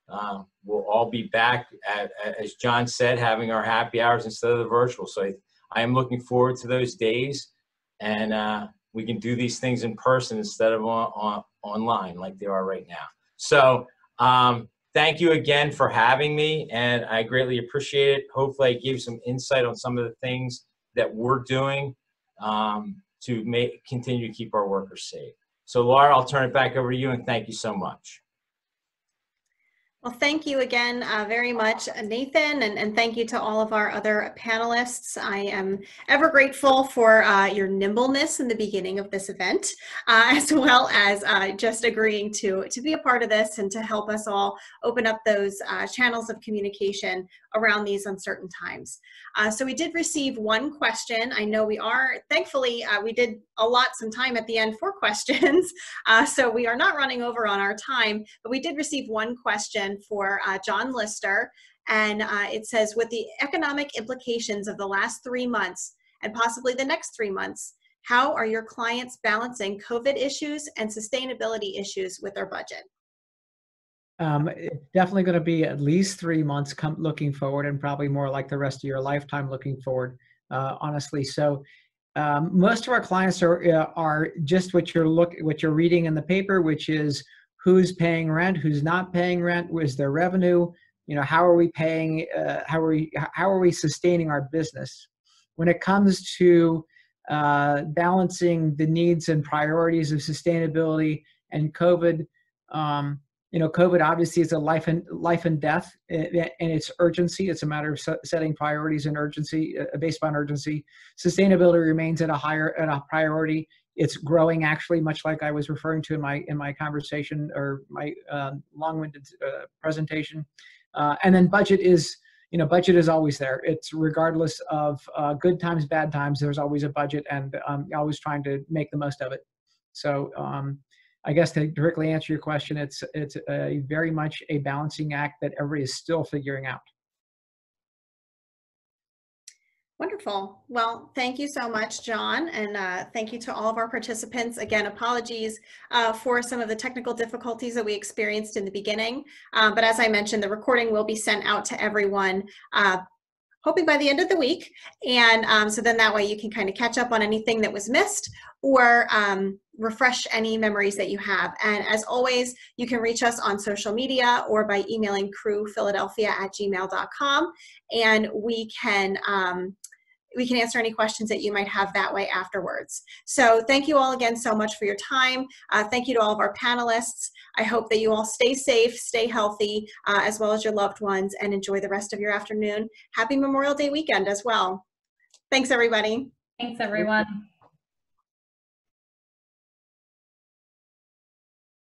[SPEAKER 8] uh, we'll all be back, at, as John said, having our happy hours instead of the virtual. So I, I am looking forward to those days, and uh, we can do these things in person instead of on, on online like they are right now. So um, thank you again for having me, and I greatly appreciate it. Hopefully, I gave some insight on some of the things that we're doing um, to make continue to keep our workers safe. So, Laura, I'll turn it back over to you, and thank you so much.
[SPEAKER 2] Well, thank you again uh, very much, Nathan, and, and, thank you to all of our other panelists. I am ever grateful for uh, your nimbleness in the beginning of this event, uh, as well as uh, just agreeing to, to be a part of this and to help us all open up those uh, channels of communication around these uncertain times. Uh, so we did receive one question. I know we are, thankfully, we did allot some time at the end for questions, so we are not running over on our time, but we did receive one question for uh, John Lister. And uh, it says, with the economic implications of the last three months and possibly the next three months, how are your clients balancing COVID issues and sustainability issues with their budget?
[SPEAKER 3] Um, it's definitely going to be at least three months come looking forward and probably more like the rest of your lifetime looking forward, uh, honestly. So um, most of our clients are, uh, are just what you're look, what you're reading in the paper, which is who's paying rent, who's not paying rent, where's their revenue, you know, how are we paying, uh, how are we, how are we sustaining our business? When it comes to uh, balancing the needs and priorities of sustainability and COVID, um, you know, COVID obviously is a life and life and death, and it's urgency. It's a matter of setting priorities and urgency uh, based on urgency. Sustainability remains at a higher at a priority, it's growing actually, much like I was referring to in my in my conversation or my um, long-winded uh, presentation. Uh, and then budget is, you know, budget is always there. It's regardless of uh, good times, bad times. There's always a budget, and um, always trying to make the most of it. So. Um, I guess to directly answer your question, it's it's a very much a balancing act that everybody is still figuring out.
[SPEAKER 2] Wonderful. Well, thank you so much, John, and uh, thank you to all of our participants. Again, apologies uh, for some of the technical difficulties that we experienced in the beginning. Um, but as I mentioned, the recording will be sent out to everyone, uh, hoping by the end of the week. And um, so then that way you can kind of catch up on anything that was missed or um, refresh any memories that you have. And as always, you can reach us on social media or by emailing crewphiladelphia at gmail.com. And we can um, we can answer any questions that you might have that way afterwards. So thank you all again so much for your time. Uh, thank you to all of our panelists. I hope that you all stay safe, stay healthy, uh, as well as your loved ones, and enjoy the rest of your afternoon. Happy Memorial Day weekend as well. Thanks, everybody.
[SPEAKER 4] Thanks, everyone.